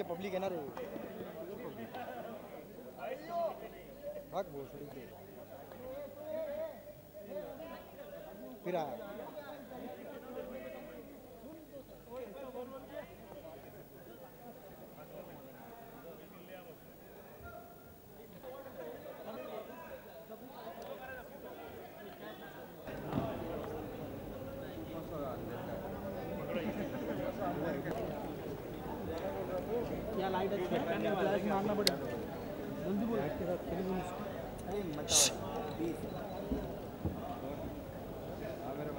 पीछे पब्लिक है ना रे। भाग बोल फिर आया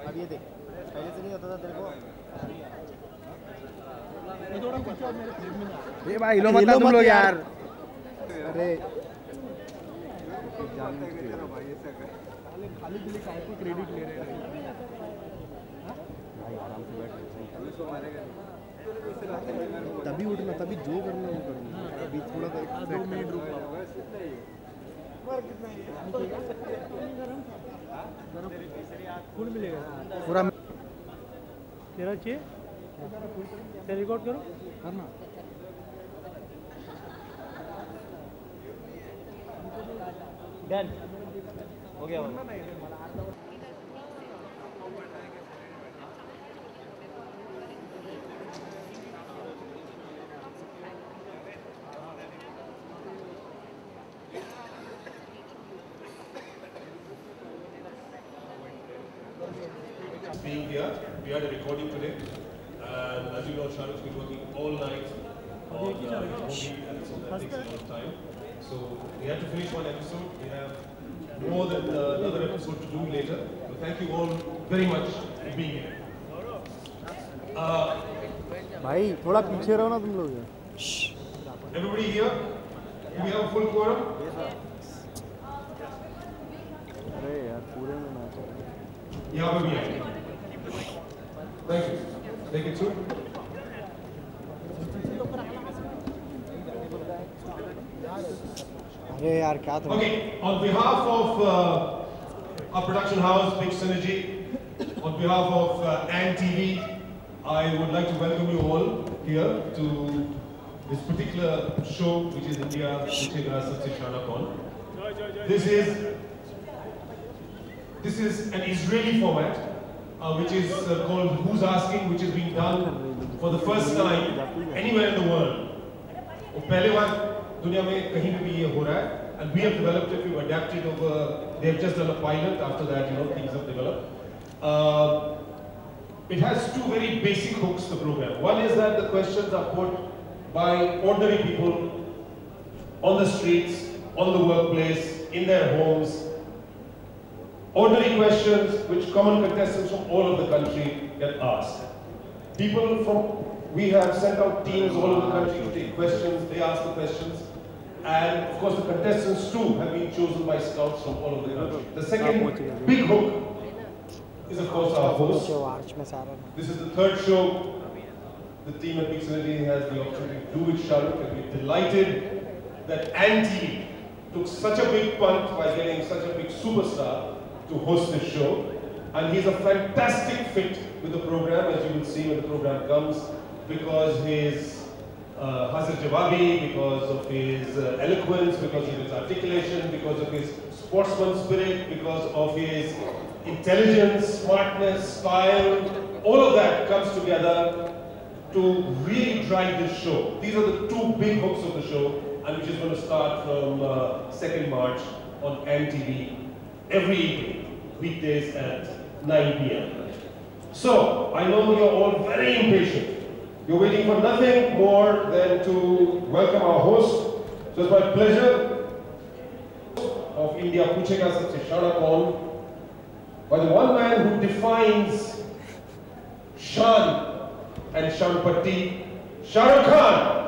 अब ये देख पहले से नहीं होता था तेरे को ये भाई लो मत तुम लोग यार। अरे। खाली लिए काय को क्रेडिट ले रहे हैं तभी उठना तभी जो करना वो करना। अभी थोड़ा सा दो मिनट रुक फुल मिलेगा पूरा तेरा चाहिए? क्या रिकॉर्ड करो। करना। डन हो गया। being here. We had a recording today. And as you know, Shah Rukh's been working all night on uh, the movie, and so that takes a lot of time. So we had to finish one episode. We have more than uh, another episode to do later. So thank you all very much for being here. Uh, भाई थोड़ा पीछे रहो ना तुम लोग everybody here? Do we have a full quorum? अरे यार पूरे में ना यहाँ पे भी है Thank you. Thank you too. Okay, on behalf of uh, our production house, Big Synergy, on behalf of uh, ANTV, I would like to welcome you all here to this particular show, which is India Uchigra Satshana Kon. This is this is an Israeli format uh, which is uh, called Who's Asking, which is being done for the first time anywhere in the world. और पहले बार दुनिया में कहीं भी ये हो रहा है and we have developed it, we've adapted over, they have just done a pilot, after that, you know, things have developed. Uh, it has two very basic hooks, the program. One is that the questions are put by ordinary people on the streets, on the workplace, in their homes. Ordinary questions which common contestants from all over the country get asked. People from, we have sent out teams all over the country to take questions, they ask the questions. And of course the contestants too have been chosen by scouts from all over the country. The second big hook is of course our host. This is the third show. The team at Pixelity has the opportunity to do with Shahrukh and we're delighted that Andy took such a big punt by getting such a big superstar to host this show. And he's a fantastic fit with the program, as you will see when the program comes, because his uh, Hazar Jawabi, because of his uh, eloquence, because of his articulation, because of his sportsman spirit, because of his intelligence, smartness, style, all of that comes together to really drive this show. These are the two big hooks of the show, and which is going to start from uh, 2nd March on MTV every evening, weekdays at 9 p.m. So, I know you're all very impatient. You're waiting for nothing more than to welcome our host. So it's my pleasure of India Puchega Satyashara Kaun by the one man who defines Shan and Shanpati, Shah Rukh Khan.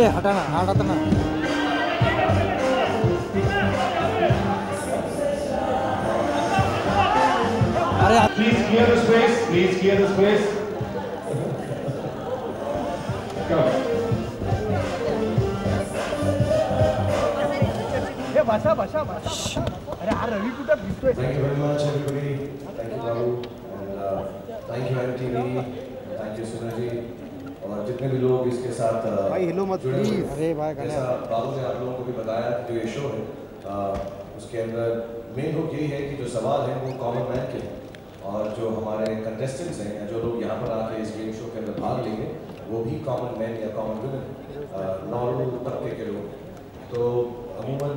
ये हटाना हटाता ना अरे आप- Please clear the space. Please clear the space. Come. बसा बसा बसा अरे हा रवी कुठं भिजतोय Thank you very much, everybody. Thank you, Babu. And uh, thank you, MTV. Thank you, Sunaji. और जितने भी लोग इसके साथ भाई, hello मत हैं। अरे भाई, जैसा बाबू ने आप लोगों को भी बताया जो ये शो है uh, उसके अंदर मेन हुक यही है कि जो सवाल है वो कॉमन मैन के हैं। और जो हमारे कंटेस्टेंट्स हैं जो लोग यहाँ पर आके इस गेम शो के अंदर भाग लेंगे वो भी कॉमन मैन या कॉमन वुमेन नॉर्मल तबके के लोग। तो अमूमन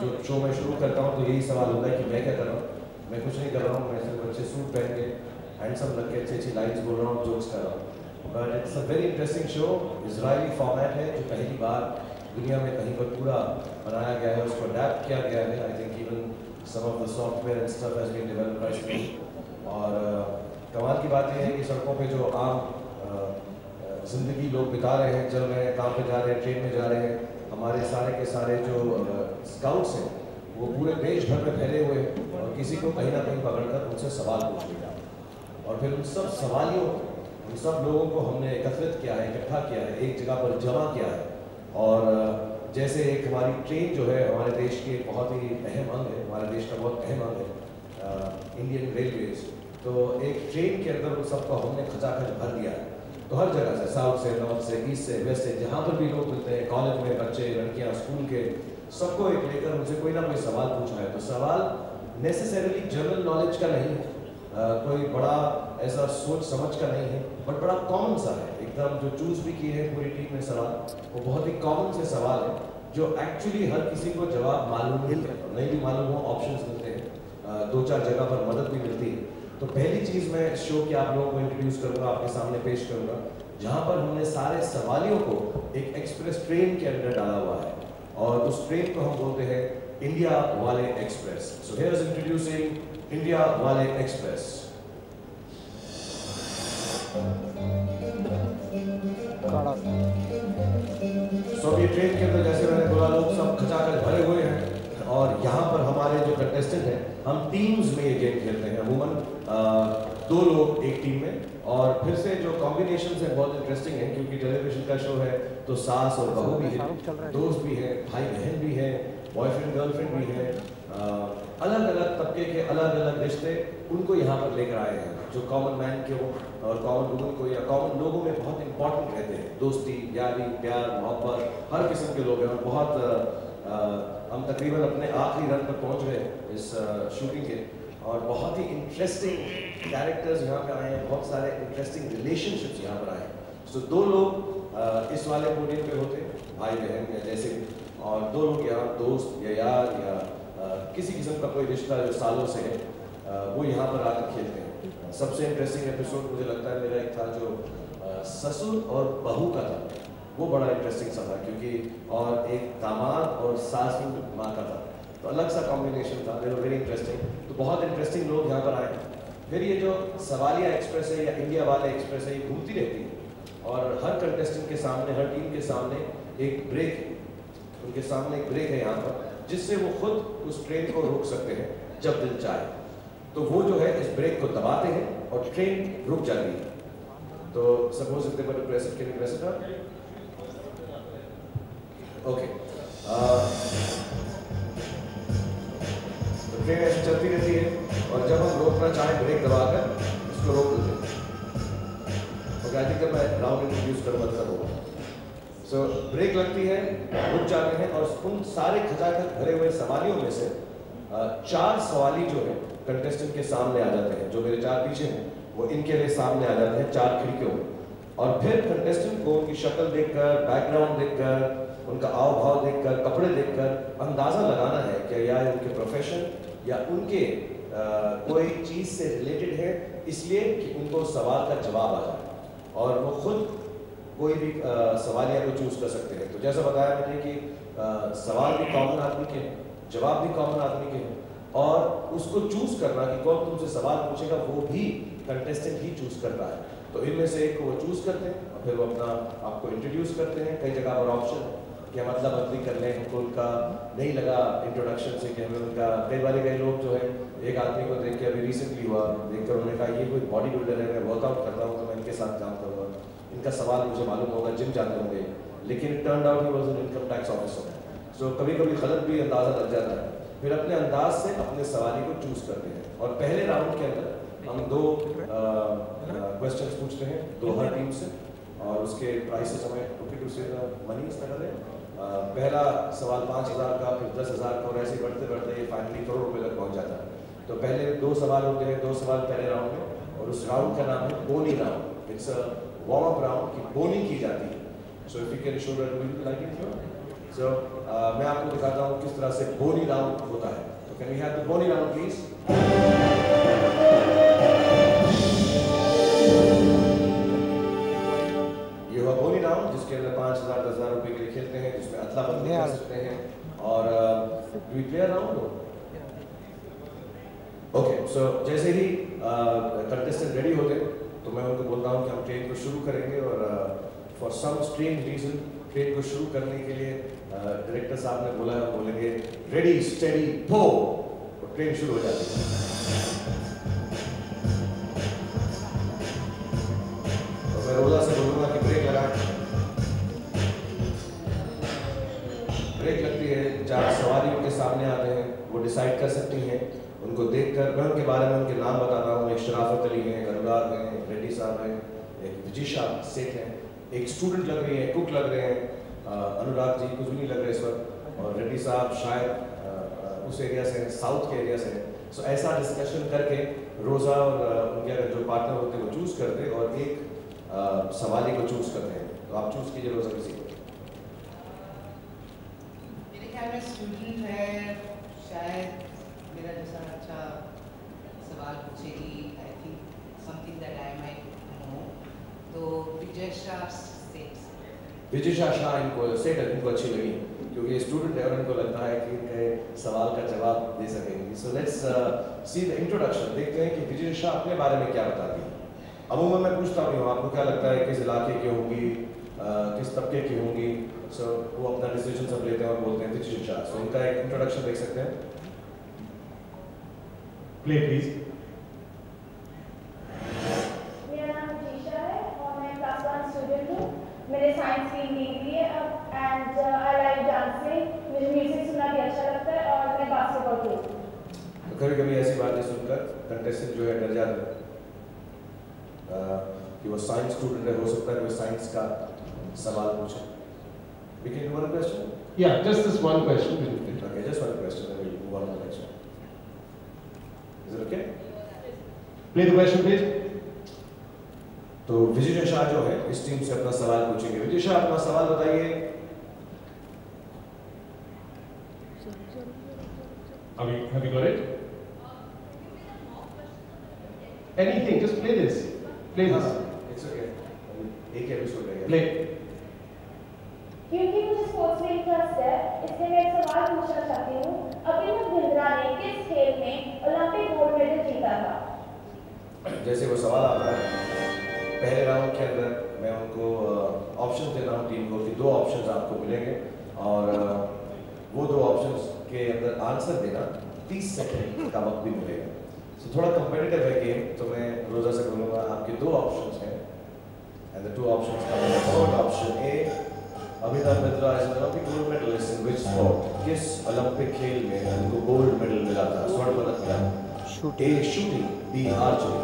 जो शो मैं शुरू करता हूँ तो यही सवाल होता है कि मैं क्या कर रहा हूँ? मैं कुछ नहीं कर रहा हूँ मैं सिर्फ़ अच्छे सूट पहन के हैंडसम लग के अच्छी अच्छी लाइन्स बोल रहा हूँ जोक्स कर रहा हूँ। But it's a very interesting show Israeli format है जो पहली बार दुनिया में कहीं पर पूरा बनाया गया है उसको अडेप्ट किया गया है. I think even some of the software and stuff has been developed by screen और uh, कमाल की बात यह है कि सड़कों पे जो आम uh, uh, ज़िंदगी लोग बिता रहे हैं चल रहे हैं काम पे जा रहे हैं ट्रेन में जा रहे हैं हमारे सारे के सारे जो स्काउट्स हैं वो पूरे देश भर में फैले हुए हैं और किसी को कहीं ना कहीं पकड़कर उनसे सवाल पूछ लिया और फिर उन सब सवालियों सब लोगों को हमने एकत्रित किया है, इकट्ठा किया है, एक जगह पर जमा किया है। और जैसे एक हमारी ट्रेन जो है, हमारे देश की बहुत ही अहम अंग है, हमारे देश का बहुत अहम अंग है इंडियन रेलवेज तो एक ट्रेन के अंदर उन सबको हमने खचाखच भर दिया है। तो हर जगह से साउथ से नॉर्थ से ईस्ट से वेस्ट से, जहाँ पर भी लोग मिलते हैं कॉलेज में बच्चे, लड़कियाँ स्कूल के, सबको एक लेकर उनसे कोई ना कोई सवाल पूछना है। तो सवाल नेसेसरीली जनरल नॉलेज का नहीं है कोई बड़ा ऐसा सोच समझ का नहीं है। बट बड़ा कॉमन सा है। एकदम जो चूज़ भी किए हैं पूरी टीम ने सवाल वो बहुत ही कॉमन से सवाल है जो एक्चुअली हर किसी को जवाब मालूम नहीं है। नहीं भी मालूम हो ऑप्शंस मिलते हैं। दो चार जगह पर मदद भी मिलती है। तो पहली चीज़ मैं शो की आप लोगों को इंट्रोड्यूस करूँगा आपके सामने पेश करूँगा। जहाँ पर हमने सारे सवालियों को एक एक्सप्रेस ट्रेन के अंदर डाला हुआ है। और उस ट्रेन को हम बोलते हैं इंडिया वाले express so here is introducing India वाले एक्सप्रेस सो अभी ट्रेन के अंदर जैसे मैंने बोला लोग सब खचाखच भरे हुए हैं। और यहाँ पर हमारे जो कंटेस्टेंट हैं हम टीम्स में ये गेम खेलते हैं। अमूमन दो लोग एक टीम में। और फिर से जो कॉम्बिनेशन है बहुत इंटरेस्टिंग है क्योंकि टेलीविज़न का शो है तो सास और बहू भी है दोस्त भी है भाई बहन भी है बॉयफ्रेंड गर्लफ्रेंड भी है अलग अलग तबके के अलग अलग रिश्ते उनको यहाँ पर लेकर आए हैं जो कॉमन मैन के हो। और कॉमन वुमन को या कॉमन लोगों में बहुत इंपॉर्टेंट रहते हैं। दोस्ती यारी प्यार मोहब्बत हर किस्म के लोग हैं। और बहुत अ, हम तकरीबन अपने आखिरी रन पर पहुँच गए इस शूटिंग के। और बहुत ही इंटरेस्टिंग कैरेक्टर्स यहाँ पर आए हैं। बहुत सारे इंटरेस्टिंग रिलेशनशिप्स यहाँ पर आए हैं। सो दो लोग इस वाले पोडियम पे होते भाई बहन या जैसे। और दो लोग यहाँ दोस्त या यार या किसी किस्म का कोई रिश्ता जो सालों से है वो यहाँ पर आकर खेलते हैं। सबसे इंटरेस्टिंग एपिसोड मुझे लगता है मेरा एक था जो ससुर और बहू का था। वो बड़ा इंटरेस्टिंग सा था क्योंकि, और एक दामाद और सासू माँ का था। तो अलग सा कॉम्बिनेशन था। वेरी इंटरेस्टिंग तो बहुत इंटरेस्टिंग लोग यहाँ पर आए। फिर ये जो सवालिया एक्सप्रेस है या इंडिया वाले एक्सप्रेस है, ये घूमती रहती है। और हर कंटेस्टेंट के सामने, हर टीम के सामने एक ब्रेक उनके सामने एक ब्रेक है यहाँ पर, जिससे वो खुद उस ट्रेन को रोक सकते हैं, जब दिल चाहे। तो वो जो है, इस ब्रेक को दबाते हैं और ट्रेन रुक जाती है। तो suppose if they were to press it can you press it okay तो ट्रेन ऐसे चलती रहती है और जब हम रोकना चाहें ब्रेक दबाकर उसको रोक देते हैं। ओके आई थिंक मैं राउंड इंट्रोड्यूस करूँगा तब होगा सो ब्रेक लगती है, रुक जाते हैं और उन सारे खचाखच भरे हुए सवालियों में से चार सवाली जो है कंटेस्टेंट के सामने आ जाते हैं जो मेरे चार पीछे हैं वो इनके लिए सामने आ जाते हैं चार खिड़कियों में। और फिर कंटेस्टेंट को उनकी शक्ल देखकर बैकग्राउंड देखकर उनका आव भाव देखकर कपड़े देखकर अंदाज़ा लगाना है कि या उनके प्रोफेशन या उनके अ, कोई चीज़ से रिलेटेड है इसलिए कि उनको सवाल का जवाब आ जाए। और वो खुद कोई भी अ, सवालिया को चूज़ कर सकते हैं। तो जैसा बताया मैंने कि अ, सवाल भी कॉमन आदमी के हैं जवाब भी कॉमन आदमी के हैं। और उसको चूज़ करना कि कौन तुमसे सवाल पूछेगा, वो भी कंटेस्टेंट ही चूज़ करता है। तो इनमें से एक को वो चूज़ करते हैं और फिर वो अपना आपको इंट्रोड्यूस करते हैं। कई जगह पर ऑप्शन कि हम मतलब बदली कर लें, हमको उनका नहीं लगा इंट्रोडक्शन से कि हमें उनका, कई बार कई लोग जो है, एक आदमी को देख के अभी रिसेंटली हुआ, देखकर उन्होंने कहा, ये कोई बॉडी बिल्डर है, मैं वर्कआउट करता हूँ तो मैं इनके साथ काम करूँगा इनका सवाल मुझे मालूम होगा, जिम जाते होंगे। लेकिन turn out income tax officer so कभी कभी गलत भी अंदाज़ा लग जाता है। फिर अपने अंदाज से अपने सवाली को चूज़ करते हैं। और पहले राउंड के अंदर हम दो क्वेश्चंस पूछते हैं दो हर टीम से। और उसके प्राइसेस हमें ओके टू से मनी इस तरह पहला सवाल पाँच हज़ार का फिर दस हज़ार का और ऐसे बढ़ते बढ़ते ये फाइनली करोड़ रुपए तक पहुँच जाता है। तो पहले दो सवाल होते हैं दो सवाल पहले राउंड में और उस राउंड का नाम है बोनी round it's a warm up round की बोनी की जाती है। So if you can show that will like it so मैं आपको दिखाता हूँ किस तरह से बोनी राउंड होता है। तो कैन वी हैव द बोनी राउंड प्लीज़ ये हुआ बोनी राउंड जिसके अंदर पाँच हज़ार दस हज़ार रुपए के लिए खेलते हैं जिसमें अदला बदली कर सकते हैं। और we play round okay so जैसे ही कंटेस्टेंट रेडी होते हैं तो मैं उनको बोलता हूँ कि हम ट्रेन को शुरू करेंगे और for some strange reason train को शुरू करने के लिए डायरेक्टर साहब ने बोला हम बोलेंगे रेडी स्टेडी पो तो ट्रेन शुरू हो जाती है। तो से है चार सवारी उनके सामने हैं, वो डिसाइड कर सकती हैं। उनको देखकर मैं उनके बारे में उनके नाम बताता हूँ। एक शराफत अली हैं हैं, रेड्डी साहब हैं, एक विजिशा सेठ हैं। एक स्टूडेंट लग रही है कुक लग रहे हैं। अनुराग जी, कुछ भी नहीं लग रहे इस वक्त। और रेड्डी साहब शायद उस एरिया से साउथ के एरिया से सो ऐसा डिस्कशन करके रोज़ा और उनके जो पार्टनर होते हैं, वो चूज़ करते और एक सवाली को चूज़ करते हैं। तो आप चूज़ कीजिए रोज़ा किसी को। मेरे ख्याल स्टूडेंट है, शायद मेरा जैसा अच्छा सवाल पूछेगी I think something that I might know तो विजय शाह विजिशा शाह इनको सेट इनको अच्छी लगी क्योंकि स्टूडेंट है और इनको लगता है कि इनके सवाल का जवाब दे सकेंगे। So let's see the introduction देखते हैं कि विजिशा अपने बारे में क्या बताती है। अमूमन मैं पूछता हूँ आपको क्या लगता है किस इलाके की होंगी uh, किस तबके की होंगी? सो वो अपना डिसीज़न सब लेते हैं और बोलते हैं विजिशा सो उनका एक इंट्रोडक्शन देख सकते हैं। Play, please. मेरा नाम जीशा है और मैं क्लास वन स्टूडेंट हूँ मेरे साइंस की डिग्री है एंड आई लाइक डांसिंग मुझे म्यूज़िक सुनना भी अच्छा लगता है और मैं बास्केटबॉल खेलती हूँ तो कभी कभी ऐसी बातें सुनकर कंटेस्टेंट जो है डर जाते हैं uh, कि वो साइंस स्टूडेंट है हो सकता है कोई साइंस का सवाल पूछे? Yeah, just this one question. will be- Okay, just one question, then we'll move on to the next one. Is it okay? Play the question, please. तो विजय शाह जो है इस टीम से अपना सवाल पूछेंगे विजय शाह अपना सवाल बताइए Have you, have you got it? Anything, just play this. Play this. It's okay एक एपिसोड है Play. क्योंकि मुझे स्पोर्ट्स में इंटरेस्ट है इसलिए मैं एक सवाल पूछना चाहती हूँ अभिनव बिंद्रा ने किस खेल में ओलंपिक गोल्ड मेडल जीता था जैसे वो सवाल आता है पहले राउंड के अंदर मैं उनको ऑप्शन देता हूँ टीम को कि दो ऑप्शंस आपको मिलेंगे और वो दो ऑप्शंस के अंदर आंसर देना 30 सेकंड का वक्त भी मिलेगा so, थोड़ा कंपेटिटिव है गेम तो मैं रोजा से बोलूँगा आपके दो ऑप्शंस हैं। And the two options first option A Amitabh Mitra is Olympic gold medalist in which sport किस ओलंपिक खेल में उनको गोल्ड मेडल मिला था? स्वर्ण पदक मिला। Shoot A shooting B archery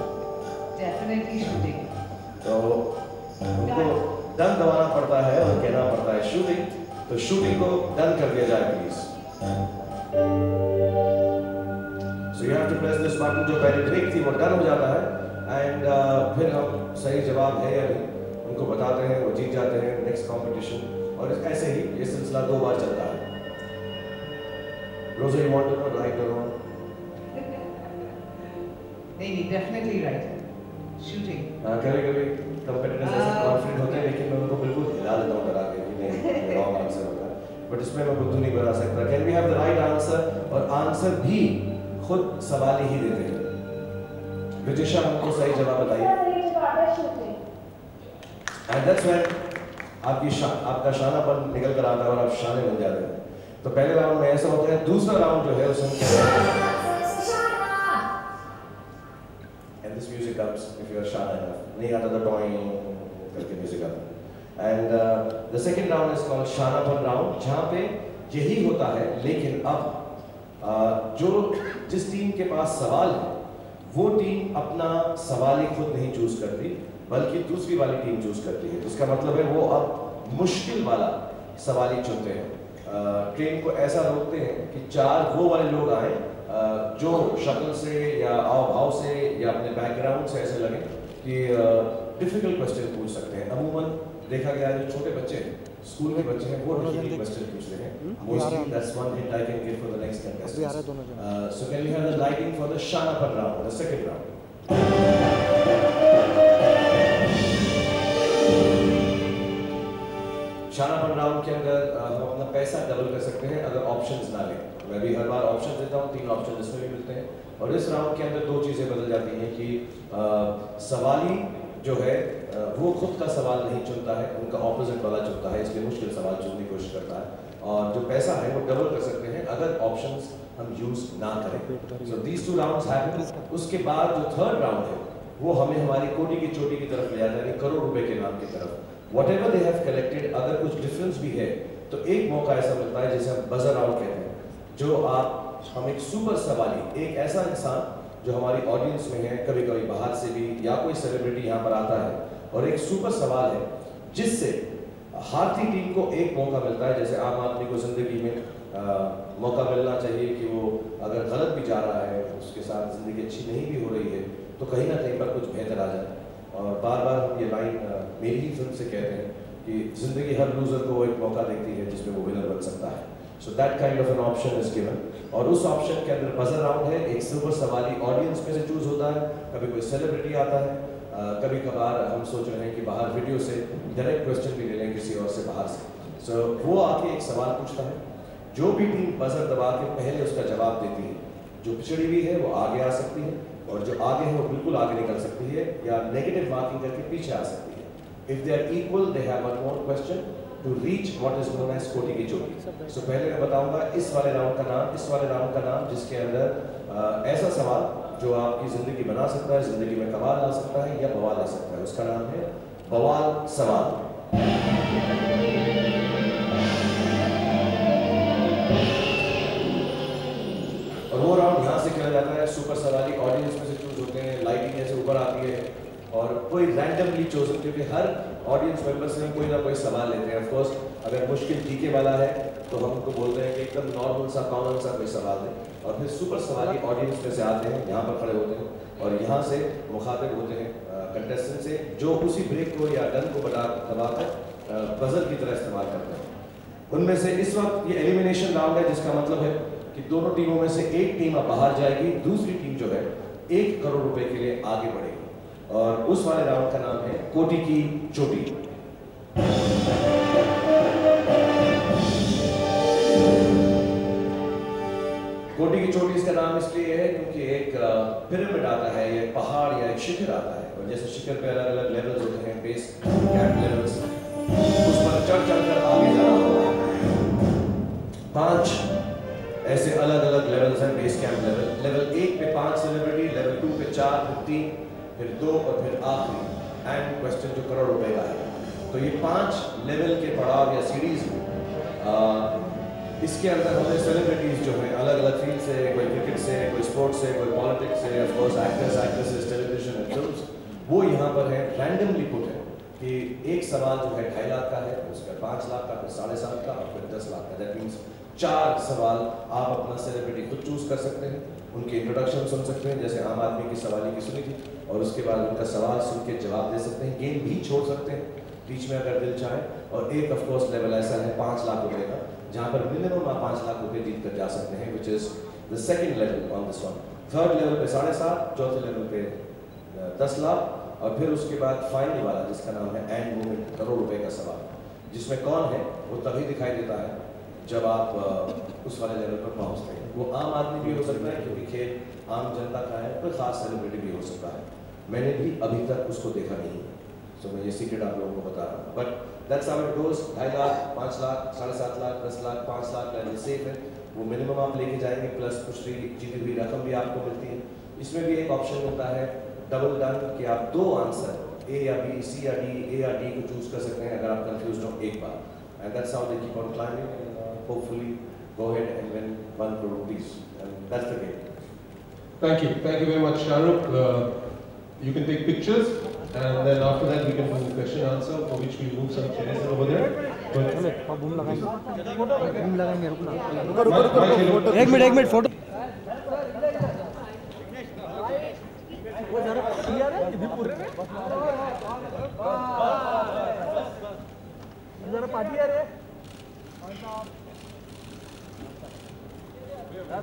definitely shooting तो उनको डन दबाना पड़ता है और कहना पड़ता है शूटिंग तो शूटिंग को डन कर दिया जाए please you have to press this button जो पहले ब्रेक थी वो डन हो जाता है। एंड uh, फिर हम सही जवाब है या नहीं उनको बताते हैं वो जीत जाते हैं नेक्स्ट कंपटीशन और ऐसे ही ये सिलसिला दो बार चलता है। Roja you want to know right और रॉन्ग नहीं नहीं डेफिनेटली राइट शूटिंग कभी कभी कंपेटिटर्स ऐसे। कॉन्फिडेंट होते हैं लेकिन मैं उनको बिल्कुल हिला देता हूँ डरा के कि नहीं रॉन्ग आंसर होता है। बट इसमें मैं बुद्धू नहीं बना सकता। Can we have the right answer और आंसर भी खुद सवाल ही देते हैं। विजिशा हमको सही जवाब बताइए। एंड दैट्स व्हेन आपकी शा, आपका शानापन निकल कर आता है और आप शाने बन जाते हैं। तो पहले राउंड में ऐसा होता है दूसरा राउंड जो है उसमें this music comes if you are shy enough. नहीं आता तो टॉइंग करके म्यूज़िक आता uh, the second round is called Shanapan round, जहाँ पे यही होता है लेकिन अब जो जिस टीम के पास सवाल है, वो टीम अपना सवाल ही खुद नहीं चूज़ करती, बल्कि दूसरी वाली टीम चूज़ करती है। इसका मतलब है वो अब मुश्किल वाला सवाल ही चुनते हैं। ट्रेन को ऐसा रोकते हैं कि चार वो वाले लोग आए जो शक्ल से या आव भाव से या अपने बैकग्राउंड से ऐसे लगे कि डिफ़िकल्ट क्वेश्चन पूछ सकते हैं। अमूमन देखा गया जो छोटे बच्चे हैं स्कूल के बच्चे हैं वो डिफ़िकल्ट क्वेश्चन पूछते हैं। Mostly that's one hint I can give for the next contestant so can we have the lighting for the शानापन round the second round शानापन राउंड के अंदर हम अपना पैसा डबल कर सकते हैं अगर ऑप्शंस ना लें। मैं भी हर बार ऑप्शन देता हूँ तीन ऑप्शन इसमें भी मिलते हैं। और इस राउंड के अंदर दो चीज़ें बदल जाती हैं कि अ, सवाली जो है वो खुद का सवाल नहीं चुनता है, उनका ऑपोजिट वाला चुनता है, इसलिए मुश्किल सवाल चुनने की कोशिश करता है। और जो पैसा है, वो डबल कर सकते हैं, अगर ऑप्शंस हम यूज़ ना करें। सो दीज टू हैपन उसके बाद जो थर्ड राउंड है, वो हमें हमारी कोटी की चोटी की तरफ़ ले जाता है करोड़ रुपए के नाम की तरफ़। Whatever they have collected अगर कुछ डिफरेंस भी है तो एक मौका ऐसा मिलता है, जिसे हम बजर आउट कहते हैं, जो आप, हम एक सुपर सवाली, एक ऐसा इंसान, जो हमारी ऑडियंस में है कभी कभी बाहर से भी, या कोई सेलिब्रिटी यहाँ पर आता है और एक सुपर सवाल है जिससे हारती टीम को एक मौका मिलता है जैसे आम आदमी को ज़िंदगी में आ, मौका मिलना चाहिए कि वो अगर गलत भी जा रहा है उसके साथ ज़िंदगी अच्छी नहीं भी हो रही है तो कहीं ना कहीं पर कुछ बेहतर आ जाए। और बार बार हम ये लाइन मेरी ही फ़िल्म से कहते हैं कि ज़िंदगी हर लूजर को एक मौका देती है जिसमें वो विनर बन सकता है। So that kind of an option is given और उस ऑप्शन के अंदर बजर राउंड है एक सुपर सवाली ऑडियंस में से चूज़ होता है कभी कोई सेलिब्रिटी आता है कभी कभार हम सोच रहे हैं कि बाहर वीडियो से डायरेक्ट क्वेश्चन भी ले लें किसी और से बाहर से। सो so, वो आके एक सवाल पूछता है। जो भी टीम बजर दबा के पहले उसका जवाब देती है। जो पिछड़ी हुई है वो आगे आ सकती है और जो आगे है वो बिल्कुल आगे निकल सकती है या नेगेटिव मार्किंग करके पीछे आ सकती है। If they are equal they have one more question to reach what is known as कोटी की चोटी सो पहले मैं बताऊँगा इस वाले राउंड का नाम इस वाले राउंड का नाम जिसके अंदर ऐसा सवाल जो आपकी ज़िंदगी बना सकता है, ज़िंदगी में कमाल ला सकता है या बवाल ला सकता है, उसका नाम है बवाल सवाल। और वो राउंड यहाँ से खेला जाता है सुपर सवाली ऑडियंस में से चूज़ होते हैं लाइटिंग ऐसे ऊपर आती है। और कोई रैंडमली चोजन क्योंकि हर ऑडियंस मेंबर से हम कोई ना कोई सवाल लेते हैं। ऑफकोर्स अगर मुश्किल जीके वाला है तो हम उनको बोलते हैं कि एकदम नॉर्मल सा कॉमन सा कोई सवाल है और फिर सुपर सवाल सवाली ऑडियंस में से आते हैं, यहाँ पर खड़े होते हैं और यहाँ से मुखातिब होते हैं कंटेस्टेंट से, जो उसी ब्रेक को या डन को बता दबाकर बजर की तरह इस्तेमाल करते हैं। उनमें से इस वक्त ये एलिमिनेशन राउंड है, जिसका मतलब है कि दोनों टीमों में से एक टीम अब बाहर जाएगी, दूसरी टीम जो है, एक करोड़ रुपए के लिए आगे बढ़ेगी। और उस वाले राउंड का नाम है कोटी की चोटी। कोटी की चोटी इसका नाम इसलिए है क्योंकि एक पिरामिड आता है, या पहाड़ या एक शिखर आता है। और जैसे शिखर पे अलग अलग लेवल्स होते हैं बेस कैंप लेवल्स उस पर चढ़ चढ़ कर आगे जाना होता पाँच ऐसे अलग अलग लेवल्स हैं बेस कैंप लेवल लेवल एक पे पाँच सेलिब्रिटी लेवल टू पे चार, फिर तीन। फिर दो और फिर आखिरी एंड क्वेश्चन जो करोड़ रुपए का है। तो ये पाँच लेवल के पड़ाव या सीरीज़ में इसके अंदर हमें सेलिब्रिटीज जो है अलग अलग फ़ील्ड से, कोई क्रिकेट से, कोई स्पोर्ट्स से, कोई पॉलिटिक्स से of course actors actresses television and films वो यहाँ पर है रैंडमली पुट है कि एक सवाल जो है ढाई लाख का है उसका पाँच लाख का, फिर साढ़े सात का और फिर दस लाख का। दैट मीन्स चार सवाल आप अपना सेलिब्रिटी खुद चूज़ कर सकते हैं। उनके इंट्रोडक्शन सुन सकते हैं, जैसे आम आदमी की सवाली की सुनी थी और उसके बाद उनका सवाल सुन के जवाब दे सकते हैं, गेम भी छोड़ सकते हैं, बीच में अगर दिल चाहे, और एक ऑफ़ कोर्स लेवल ऐसा है पाँच लाख रुपये का, जहाँ पर मिनिमम आप पाँच लाख रुपए जीत कर जा सकते हैं which is the second level on this one third level पे साढ़े सात, चौथे लेवल पे दस लाख, और फिर उसके बाद फाइनल वाला, जिसका नाम है एंड मूवमेंट करोड़ रुपए का सवाल, जिसमें कौन है, वो तभी दिखाई देता है, जब आप उस वाले लेवल पर पहुँचते हैं। वो आम आदमी भी हो सकता है क्योंकि खेल आम जनता का है कोई खास सेलिब्रिटी भी हो सकता है। मैंने भी अभी तक उसको देखा नहीं है। सो मैं ये सीक्रेट आप लोगों को बता रहा हूँ। But that's how it goes ढाई लाख पाँच लाख साढ़े सात लाख दस लाख पाँच लाख लेवल सेफ़ है। वो मिनिमम आप लेके जाएँगे प्लस कुछ जीती हुई रकम भी आपको मिलती है। इसमें भी एक ऑप्शन होता है डबल डन कि आप दो आंसर ए या बी सी या डी ए या डी को चूज़ कर सकते हैं अगर आप कंफ्यूज हो एक बार। How they keep on climbing and uh, hopefully go ahead and win one crore rupees. And that's the game. Thank you. Thank you very much, Sharuk. Uh, you can take pictures and then after that we can do the question answer for which we move some chairs over there. But, my,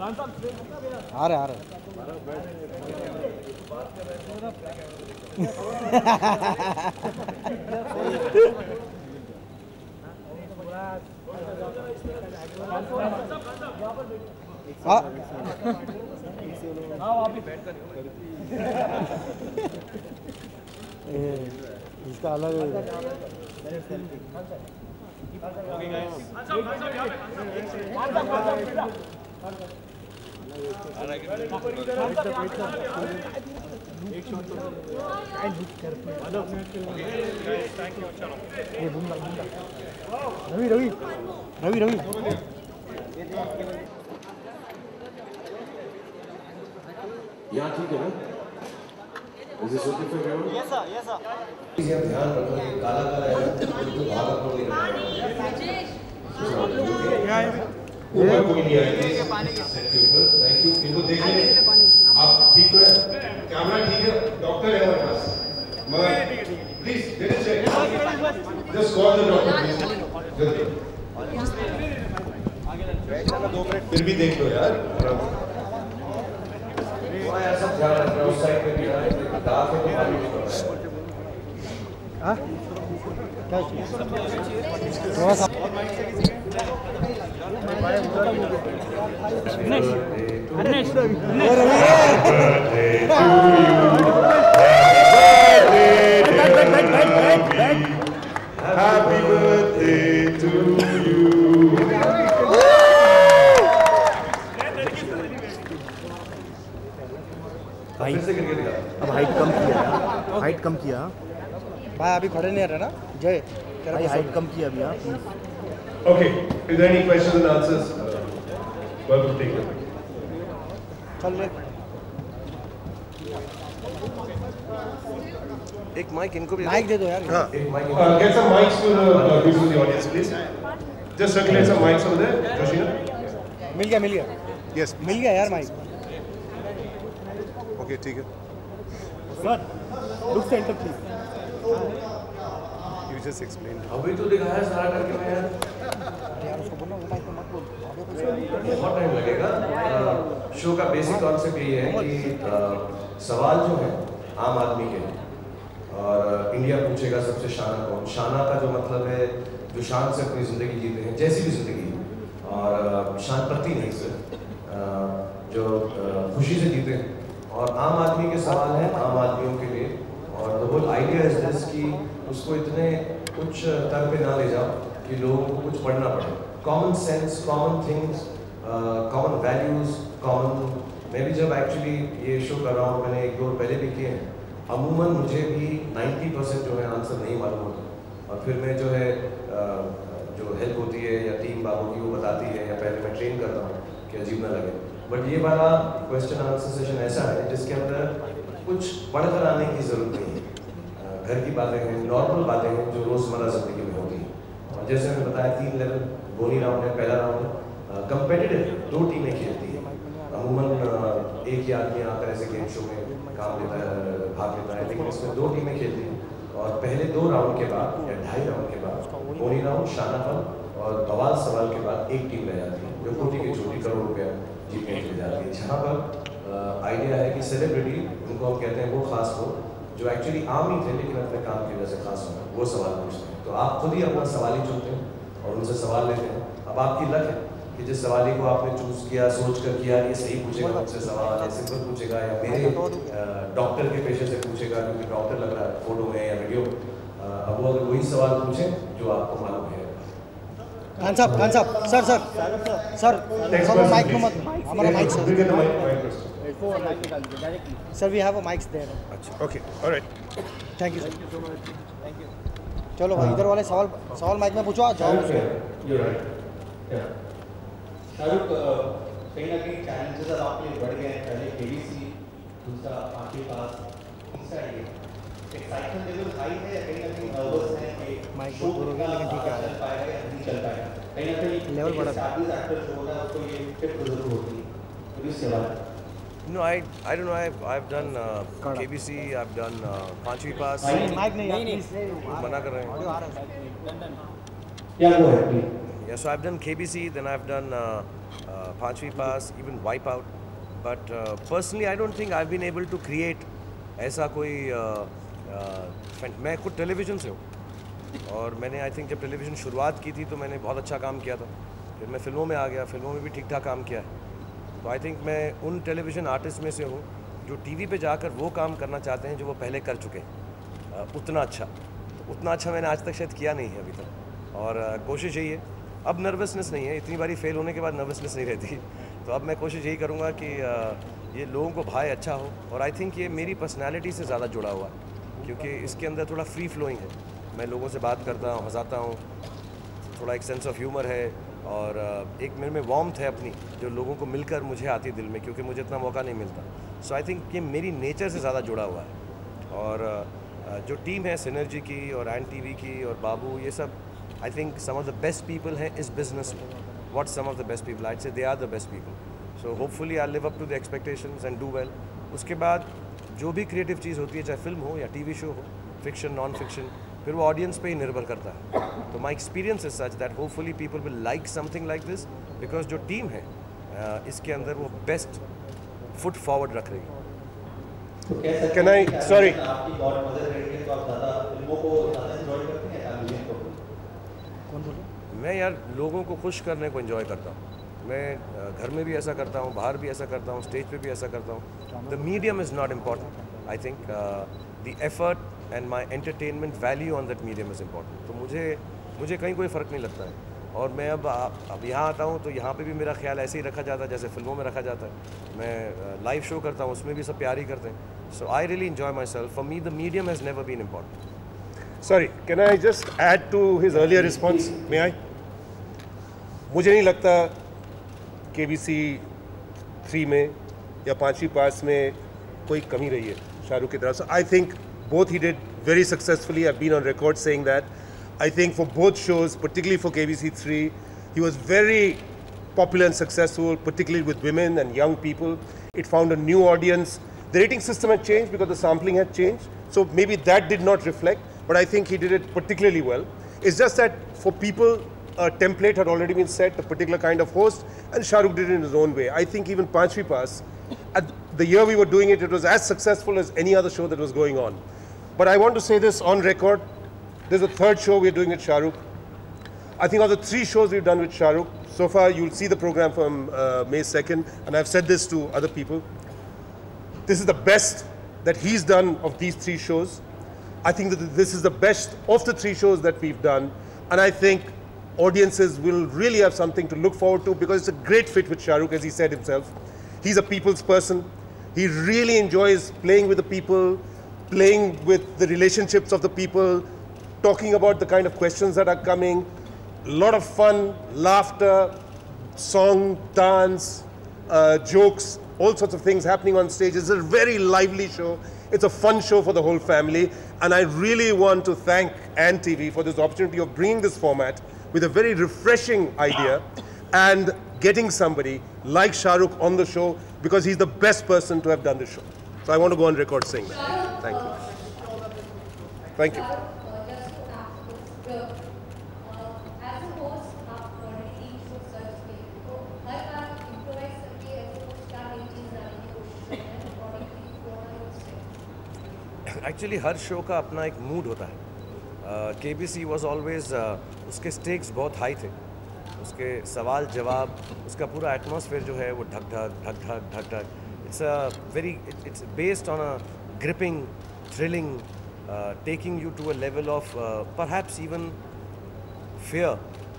आ रहे आ रहे। हाँ ए, इसका अलग boom लग, boom लग। रवि रवि रवि रवि यहाँ ठीक है ना Is this okay for everyone? Yes, sir. Yes, sir. Please आप ध्यान रखो ये काला काला है बिल्कुल भागा तो नहीं रहना ऊपर कोई नहीं आएगा सेट के ऊपर थैंक यू इनको देख लें आप ठीक तो है? कैमरा ठीक है? डॉक्टर है हमारे पास। मगर please let us check just call the doctor please फिर भी देख लो यार। सब ध्यान रखना उस साइड पे भी दाग है तो मालूम नहीं पड़ रहा है हाँ? अब हाइट कम किया हाइट कम किया भाई अभी खड़े नहीं रहना जय। हाइट कम किया अभी okay is any question and answers well to take चल ले। एक माइक इनको भी माइक दे। दो यार। हाँ। Mic get some mics to the audience please just circulate some mics over there Joshi मिल गया मिल गया। यस मिल गया यार माइक ओके ठीक है। Sir look centre please you just explain अभी तो दिखाया सारा करके मैं यार। यार उसको बोलना माइक पे मत बोल बहुत टाइम लगेगा। शो का बेसिक कॉन्सेप्ट ये है कि सवाल जो है आम आदमी के और इंडिया पूछेगा सबसे शाना कौन? शाना का जो मतलब है जो शान से अपनी ज़िंदगी जीते हैं जैसी भी ज़िंदगी। और शान प्रति नहीं सिर्फ़ अ, जो खुशी से जीते हैं। और आम आदमी के सवाल हैं आम आदमियों के लिए। और the whole idea is this कि उसको इतने कुछ तर पे ना ले जाओ कि लोगों को कुछ पढ़ना पड़े। Common sense common things common values common मैं भी जब एक्चुअली ये शो कर रहा हूँ, मैंने एक दो पहले भी किए हैं, अमूमन मुझे भी 90 परसेंट जो है आंसर नहीं मालूम होता। और फिर मैं जो है जो हेल्प होती है या टीम बाबू की वो बताती है या पहले मैं ट्रेन करता हूँ कि अजीब ना लगे। बट ये वाला क्वेश्चन आंसर सेशन ऐसा है जिसके अंदर कुछ पढ़कर आने की ज़रूरत नहीं है। घर की बातें हैं नॉर्मल बातें हैं जो रोज़मर्रा ज़िंदगी में होती हैं और जैसे मैंने बताया, तीन लेवल बोनी राउंड है पहला राउंड कंपेटिटिव दो टीमें खेलती हैं। अमूमन एक ही आदमी आकर ऐसे गेम शो में काम लेता है, भाग लेता है, लेकिन इसमें दो टीमें खेलती हैं। और पहले दो राउंड के बाद, या ढाई राउंड के बाद, बोनी राउंड शानाफल और बवाल सवाल के बाद एक टीम रह जाती है, जो कोटी की छोटी करोड़ रुपया जीतने के लिए जाती है। जहाँ पर आइडिया है कि सेलिब्रिटी उनको हम कहते हैं वो खास लोग जो एक्चुअली आम ही थे लेकिन अपने काम की वजह से खास हो वो सवाल पूछते हैं। तो आप खुद ही अपना सवाल ही चुनते हैं और उनसे सवाल लेते हैं। अब आपकी लक है कि जिस सवाली को आपने चूज़ किया सोच कर किया ये सही पूछेगा मुझसे सवाल या सिंपल पूछेगा या मेरे डॉक्टर के पेशे से पूछेगा क्योंकि डॉक्टर लग रहा है फ़ोटो में या वीडियो अब वो अगर वही सवाल पूछें जो आपको मालूम है। Khan sahab Khan sahab sir sir sir mic को please. मत हमारा mic Bring sir sir we have a mics there Okay, all right. Thank you sir चलो भाई इधर वाले सवाल सवाल माइक में पूछो आ जाओ। शाहरुख कहीं ना कहीं चैलेंजेस अब आपके बढ़ गए हैं। पहले केबीसी दूसरा आपके पास तीसरा ये। एक्साइटमेंट लेवल हाई है या कहीं ना कहीं नर्वस है कि माइक शो बहुत दूर हो गया, लेकिन ठीक है। चल पाएगा या नहीं चल पाएगा? कहीं ना कहीं लेवल बढ़ा। था। स्टैब्लिश एक्टर शो होता है उसको ये टिप ज़रूर होती है। तो बाद No, I I don't know. I've I've done uh, KBC. I've done uh, Panchvi Pass. Mic नहीं नहीं नहीं मना कर रहे हैं है गो है please Yeah, so I've done KBC, then I've done uh, uh, Panchvi Pass, even Wipeout. But uh, personally, I don't think I've been able to create ऐसा कोई uh, uh, मैं खुद टेलीविज़न से हूँ और मैंने आई थिंक जब television शुरुआत की थी तो मैंने बहुत अच्छा काम किया था फिर मैं फ़िल्मों में आ गया फ़िल्मों में भी ठीक ठाक काम किया है तो आई थिंक मैं उन टेलीविज़न आर्टिस्ट में से हूँ, जो टीवी पे जाकर वो काम करना चाहते हैं जो वो पहले कर चुके हैं। उतना अच्छा। तो उतना अच्छा मैंने आज तक शायद किया नहीं है अभी तक। और कोशिश यही है। अब नर्वसनेस नहीं है। इतनी बारी फेल होने के बाद नर्वसनेस नहीं रहती। तो अब मैं कोशिश यही करूँगा कि ये लोगों को भाई अच्छा हो। और आई थिंक ये मेरी पर्सनैलिटी से ज़्यादा जुड़ा हुआ है। क्योंकि इसके अंदर थोड़ा फ्री फ्लोइंग है। मैं लोगों से बात करता हूँ, हंसाता हूँ। थोड़ा एक सेंस ऑफ़ ह्यूमर है। और एक मेरे में वार्मथ है अपनी, जो लोगों को मिलकर मुझे आती दिल में, क्योंकि मुझे इतना मौका नहीं मिलता। सो आई थिंक ये मेरी नेचर से ज़्यादा जुड़ा हुआ है। और जो टीम है सिनर्जी की और एन टी की और बाबू ये सब I think some of the best people हैं इस बिज़नेस में। What some of the best people I say they are the best people so hopefully I live up to the expectations and do well उसके बाद, जो भी creative चीज़ होती है, चाहे फ़िल्म हो या टीवी शो हो फिक्शन नॉन फिक्शन फिर वो ऑडियंस पे ही निर्भर करता है। तो my experience is such that hopefully people will like something like this because जो टीम है अ, इसके अंदर वो बेस्ट फुट फॉरवर्ड रख रही है। तो Can I- sorry. तो आप ज़्यादा फ़िल्मों को ज़्यादा एंजॉय करते हैं या म्यूज़िक को? कौन बोल रहा मैं यार लोगों को खुश करने को इन्जॉय करता हूँ। मैं घर में भी ऐसा करता हूँ बाहर भी ऐसा करता हूँ स्टेज पे भी ऐसा करता हूँ। The medium is not important I think the effort and my entertainment value on that medium is important तो मुझे मुझे कहीं कोई फ़र्क नहीं लगता है। और मैं अब आ- अब यहाँ आता हूँ तो यहाँ पे भी मेरा ख्याल ऐसे ही रखा जाता है, जैसे फ़िल्मों में रखा जाता है। मैं लाइव शो करता हूँ, उसमें भी सब प्यार ही करते हैं। So I really enjoy myself for me the medium has never been important sorry can I just add to his earlier response? May I? मुझे नहीं लगता के बी सी थ्री में या पाँचवीं पास में कोई कमी रही है शाहरुख की तरफ़ से। I think Both he did very successfully. I've been on record saying that. I think for both shows, particularly for KBC3, he was very popular and successful, particularly with women and young people. It found a new audience. The rating system had changed because the sampling had changed. So maybe that did not reflect, but I think he did it particularly well. It's just that for people, a template had already been set, a particular kind of host, and Shahrukh did it in his own way. I think even Panchvi Pass, at the year we were doing it, it was as successful as any other show that was going on. But I want to say this on record. There's a third show we're doing with Shahrukh. I think of the three shows we've done with Shahrukh, so far you'll see the program from uh, May 2nd, and I've said this to other people. This is the best that he's done of these three shows. I think that this is the best of the three shows that we've done, and I think audiences will really have something to look forward to because it's a great fit with Shahrukh, as he said himself. He's a people's person. He really enjoys playing with the people, playing with the relationships of the people, talking about the kind of questions that are coming. A lot of fun, laughter, song, dance, uh, jokes, all sorts of things happening on stage. It's a very lively show. It's a fun show for the whole family. And I really want to thank Ant TV for this opportunity of bringing this format with a very refreshing idea and getting somebody like Shahrukh on the show because he's the best person to have done this show. So I want to go on record saying that. Thank you. Thank you. Actually her show का अपना एक mood होता है K B C was always उसके stakes बहुत high थे उसके सवाल जवाब उसका पूरा एटमॉस्फेयर जो है वो ढक ढक ढक ढक ढक ढक it's a very it's based on a gripping thrilling taking you to a level of perhaps even fair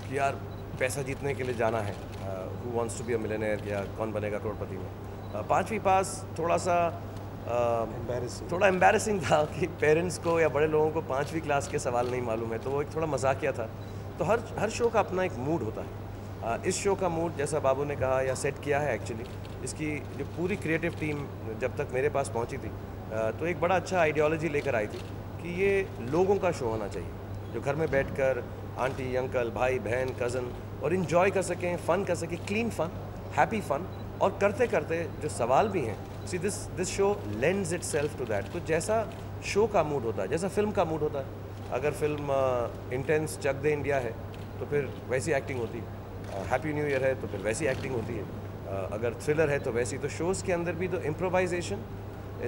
कि यार पैसा जीतने के लिए जाना है who wants to be a millionaire या कौन बनेगा करोड़पति में? Uh, पांचवी पास थोड़ा सा uh, थोड़ा एम्बेरसिंग था कि पेरेंट्स को या बड़े लोगों को पाँचवीं क्लास के सवाल नहीं मालूम है तो वो एक थोड़ा मजाकिया था। तो हर हर शो का अपना एक मूड होता है। Uh, इस शो का मूड जैसा बाबू ने कहा या सेट किया है एक्चुअली इसकी जो पूरी क्रिएटिव टीम जब तक मेरे पास पहुँची थी तो एक बड़ा अच्छा आइडियोलॉजी लेकर आई थी कि ये लोगों का शो होना चाहिए, जो घर में बैठकर आंटी, अंकल, भाई, बहन कज़न और इन्जॉय कर सकें फ़न कर सकें क्लीन फ़न हैप्पी फ़न और करते करते जो सवाल भी हैं see this this show lends itself to that तो जैसा शो का मूड होता है, जैसा फ़िल्म का मूड होता है, अगर film intense Chak De India है तो फिर वैसी एक्टिंग होती है। हैप्पी न्यू ईयर है तो फिर वैसी एक्टिंग होती है। अगर थ्रिलर है तो वैसी तो शोज़ के अंदर भी तो improvisation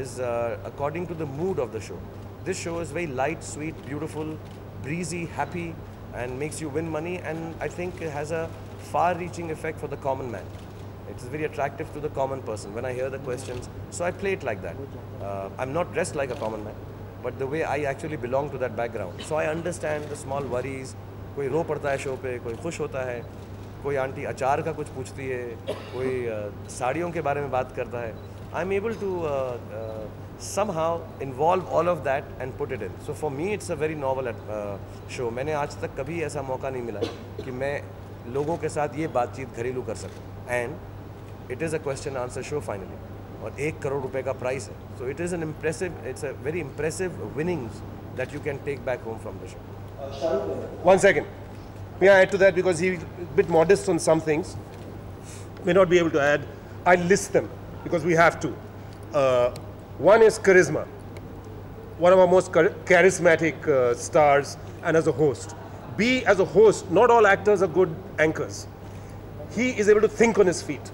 is according to the mood of the show this show is very light sweet beautiful breezy, happy, and makes you win money. And I think it has a far-reaching effect for the common man. It is very attractive to the common person when I hear the questions. So I play it like that. Uh, I'm not dressed like a common man, but the way I actually belong to that background. So I understand the small worries. कोई रो पड़ता है show पे कोई खुश होता है कोई aunty अचार का कुछ पूछती है कोई साड़ियों के बारे में बात करता है I am able to somehow involve all of that and put it in. So for me it's a very novel uh, show. मैंने आज तक कभी ऐसा मौका नहीं मिला कि मैं लोगों के साथ ये बातचीत घरेलू कर सकूँ and it is a question answer show finally और एक करोड़ रुपए का प्राइस है so it is an impressive it's a very impressive winnings that you can take back home from the show one second. May I add to that because he's a bit modest on some things. May not be able to add. I list them because we have to. Uh, one is charisma. One of our most char- charismatic uh, stars and as a host. B, as a host, not all actors are good anchors. He is able to think on his feet.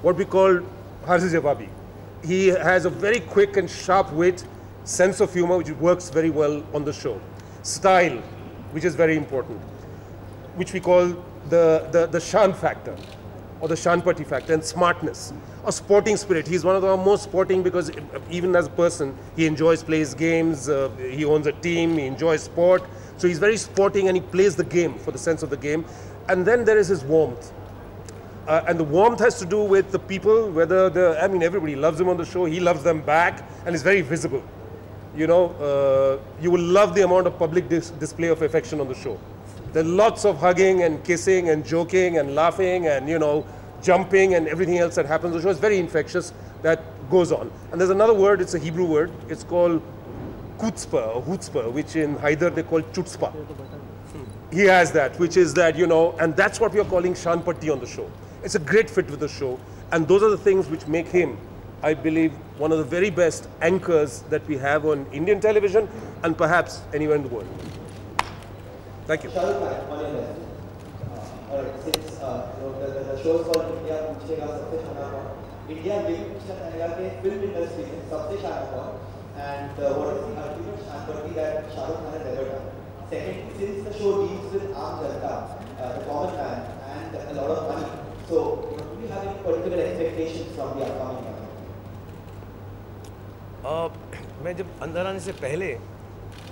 What we call Harzi. He has a very quick and sharp wit, sense of humor, which works very well on the show. Style, which is very important, which we call the, the, the Shan factor or the Shanpati factor, and smartness, a sporting spirit. He's one of the most sporting because even as a person, he enjoys plays games. Uh, he owns a team. He enjoys sport. So he's very sporting and he plays the game for the sense of the game. And then there is his warmth. Uh, and the warmth has to do with the people, whether the, I mean, everybody loves him on the show, he loves them back, and is very visible. You know, uh, you will love the amount of public dis- display of affection on the show. There are lots of hugging and kissing and joking and laughing and, you know, jumping and everything else that happens the show. It's very infectious that goes on. And there's another word, it's a Hebrew word, it's called kutzpah or which in Haider they call chutzpah. Hmm. He has that, which is that, you know, and that's what we are calling Shanpati on the show. It's a great fit with the show. And those are the things which make him, I believe, one of the very best anchors that we have on Indian television and perhaps anywhere in the world. Thank you. Uh, alright, since uh, you know, the, the, the show is called India पूछेगा सबसे शाना कौन India ये भी पूछना चाहेगा कि film industry में सबसे शाना कौन and uh, what is the ultimate shanpati that Shahrukh Khan has ever done. Second, since the show deals with Aam Janata, uh, the common man, and a lot of money, so you know, do you have any particular expectations from the upcoming year? Uh, मैं जब अंदर आने से पहले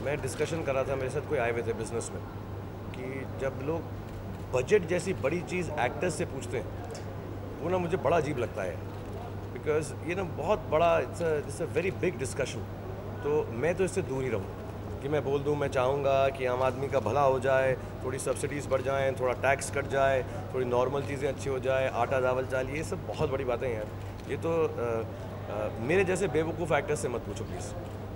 मैं discussion कर रहा था मेरे साथ कोई आए हुए थे बिज़नेस में कि जब लोग बजट जैसी बड़ी चीज़ एक्टर्स से पूछते हैं वो ना मुझे बड़ा अजीब लगता है। बिकॉज़ ये ना बहुत बड़ा it's a very big discussion तो मैं तो इससे दूर ही रहूँ कि मैं बोल दूँ मैं चाहूँगा कि आम आदमी का भला हो जाए थोड़ी सब्सिडीज़ बढ़ जाएँ थोड़ा टैक्स कट जाए थोड़ी नॉर्मल चीज़ें अच्छी हो जाए आटा चावल चाल ये सब बहुत बड़ी बातें हैं। यार ये तो आ, आ, मेरे जैसे बेवकूफ़ एक्टर्स से मत पूछो प्लीज़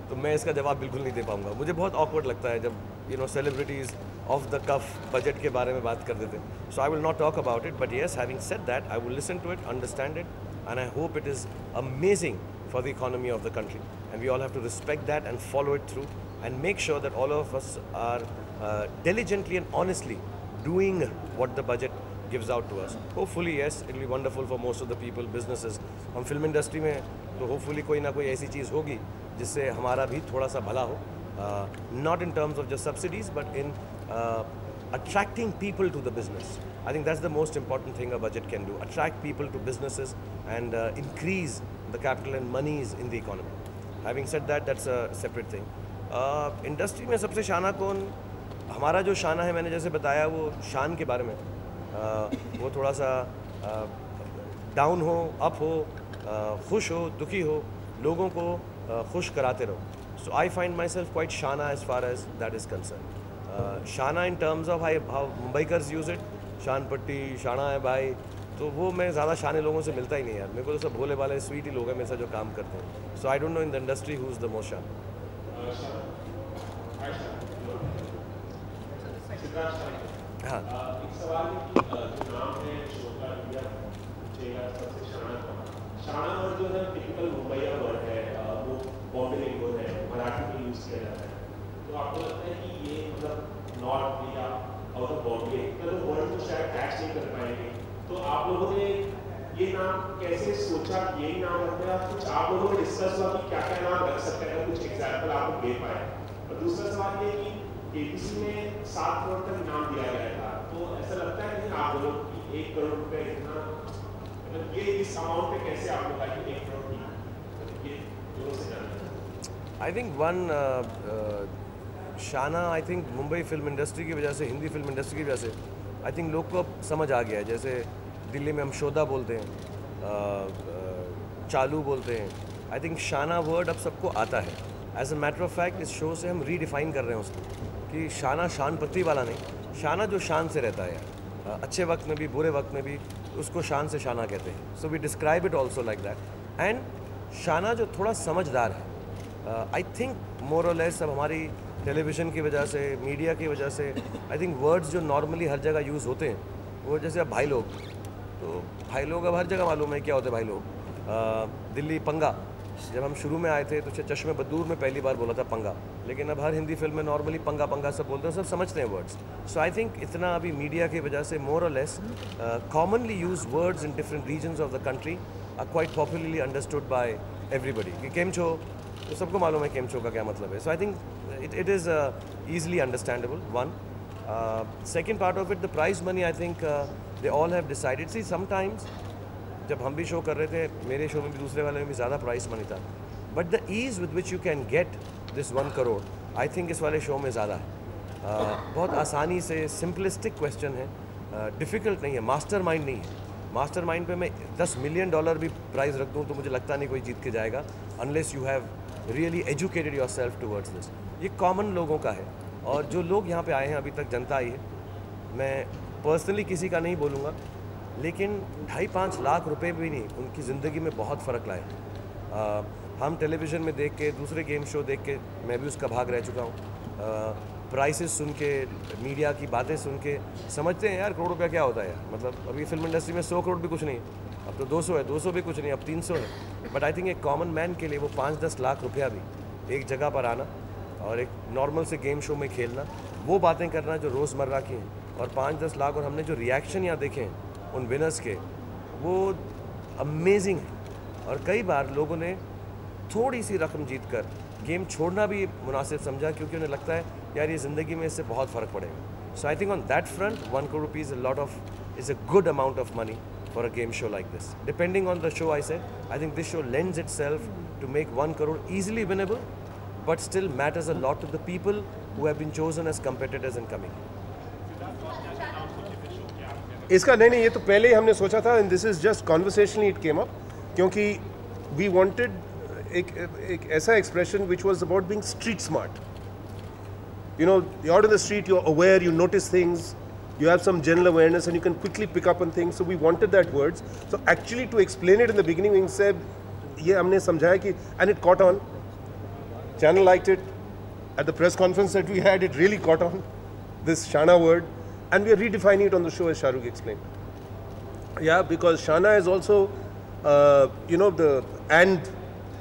तो मैं इसका जवाब बिल्कुल नहीं दे पाऊँगा। मुझे बहुत ऑकवर्ड लगता है जब you know celebrities off the cuff budget के बारे में बात कर देते so I will not talk about it but yes having set that I will listen to it understand it and I hope it is amazing for the economy of the country and we all have to respect that and follow it through and make sure that all of us are diligently and honestly doing what the budget gives out to us. Hopefully, yes, it will be wonderful for most of the people, businesses. हम film industry में तो hopefully कोई ना कोई ऐसी चीज़ होगी जिससे हमारा भी थोड़ा सा भला हो not in terms of just subsidies but in attracting people to the business I think that's the most important thing a budget can do attract people to businesses and uh, increase the capital and monies in the economy. Having said that, that's a separate thing. Uh, industry में सबसे शाना कौन हमारा जो शाना है मैंने जैसे बताया वो शान के बारे में uh, वो थोड़ा सा डाउन हो अप हो uh, खुश हो दुखी हो लोगों को uh, खुश कराते रहो। So I find myself quite शाना as far as that is concern शाना in terms of high how Mumbaikars use it शान पट्टी शाना है भाई तो वो मैं ज़्यादा शाने लोगों से मिलता ही नहीं यार। मेरे को तो सब भोले वाले स्वीट ही लोग हैं मेरे साथ जो काम करते हैं। So I don't know in the industry who is the most शान हाँ ये कैसे सोचा यही नाम रखना, कुछ आप लोगों ने डिस्कस हुआ कि क्या क्या नाम रख सकते हैं, कुछ एग्ज़ाम्पल आपको दे पाए। और दूसरा सवाल ये कि सात करोड़ तक इनाम दिया गया था। तो ऐसा लगता है कि आप लोग कि एक करोड़ रुपए इतना मतलब ये इस अमाउंट पे कैसे आप लोग कि एक करोड़ की? मतलब ये से आई थिंक वन शाना I think Mumbai film industry की वजह से हिंदी फ़िल्म इंडस्ट्री की वजह से आई थिंक लोग को अब समझ आ गया है। जैसे दिल्ली में हम शोधा बोलते हैं uh, uh, चालू बोलते हैं। आई थिंक शाना वर्ड अब सबको आता है। As a matter of fact इस शो से हम रीडिफाइन कर रहे हैं उसको। कि शाना शान पत्ती वाला नहीं, शाना जो शान से रहता है अच्छे वक्त में भी, बुरे वक्त में भी, उसको शान से शाना कहते हैं। So we describe it also like that and शाना जो थोड़ा समझदार है आई थिंक मोर और लेस अब हमारी टेलीविज़न की वजह से मीडिया की वजह से आई थिंक वर्ड्स जो नॉर्मली हर जगह यूज़ होते हैं, वो जैसे अब भाई लोग तो भाई लोग अब हर जगह मालूम है क्या होते भाई लोग। दिल्ली पंगा, जब हम शुरू में आए थे तो चश्मे बदूर में पहली बार बोला था पंगा। लेकिन अब हर हिंदी फ़िल्म में नॉर्मली पंगा पंगा सब बोलते हैं, सब समझते हैं वर्ड्स सो आई थिंक इतना अभी मीडिया की वजह से मोर और less commonly used words in different regions of the country are quite popularly understood by everybody कि केम छो तो सबको मालूम है केम छो का क्या मतलब है. So I think it it is easily understandable one second part of it the prize money I think they all have decided see sometimes जब हम भी शो कर रहे थे, मेरे शो में भी दूसरे वाले में भी ज़्यादा प्राइस मनी था. But the ease with which you can get this one crore I think इस वाले शो में ज़्यादा है। uh, बहुत आसानी से सिंपलिस्टिक क्वेश्चन है। डिफ़िकल्ट नहीं है मास्टर माइंड नहीं है। मास्टर माइंड पे मैं दस मिलियन डॉलर भी प्राइज़ रख दूँ तो मुझे लगता नहीं कोई जीत के जाएगा unless you have really educated yourself towards this ये कॉमन लोगों का है। और जो लोग यहाँ पे आए हैं अभी तक जनता आई है मैं पर्सनली किसी का नहीं बोलूँगा लेकिन ढाई पाँच लाख रुपए भी नहीं उनकी ज़िंदगी में बहुत फ़र्क लाए हम टेलीविज़न में देख के, दूसरे गेम शो देख के, मैं भी उसका भाग रह चुका हूँ। प्राइसेस सुन के मीडिया की बातें सुन के, समझते हैं यार करोड़ रुपया क्या होता है यार? मतलब अभी फ़िल्म इंडस्ट्री में सौ करोड़ भी कुछ नहीं अब तो 200 है 200 भी कुछ नहीं अब 300 है। बट आई थिंक एक कॉमन मैन के लिए वो पाँच दस लाख रुपया भी एक जगह पर आना और एक नॉर्मल से गेम शो में खेलना, वो बातें करना जो रोज़मर्रा की हैं। और पाँच दस लाख और हमने जो रिएक्शन यहाँ देखे हैं, उन विनर्स के, वो अमेजिंग है। और कई बार लोगों ने थोड़ी सी रकम जीत कर गेम छोड़ना भी मुनासिब समझा, क्योंकि उन्हें लगता है, यार, ये ज़िंदगी में इससे बहुत फ़र्क पड़ेगा so I think on that front one crore rupees a lot of is a good amount of money for a game show like this depending on the show I say I think this show lends itself to make one crore easily winnable but still matters a lot to the people who have been chosen as competitors in coming. इसका नहीं नहीं, ये तो पहले ही हमने सोचा था and this is just conversationally it came up क्योंकि वी वांटेड एक एक ऐसा expression which was about being street smart you know you're out in the street you're aware you notice things you have some general awareness and you can quickly pick up on things so we wanted that words so actually to explain it in the beginning we said ये हमने समझाया कि and it caught on channel liked it at the press conference that we had it really caught on this shana word and we are redefining it on the show as Shahrukh explained. Yeah, because Shana is also, uh, you know, the and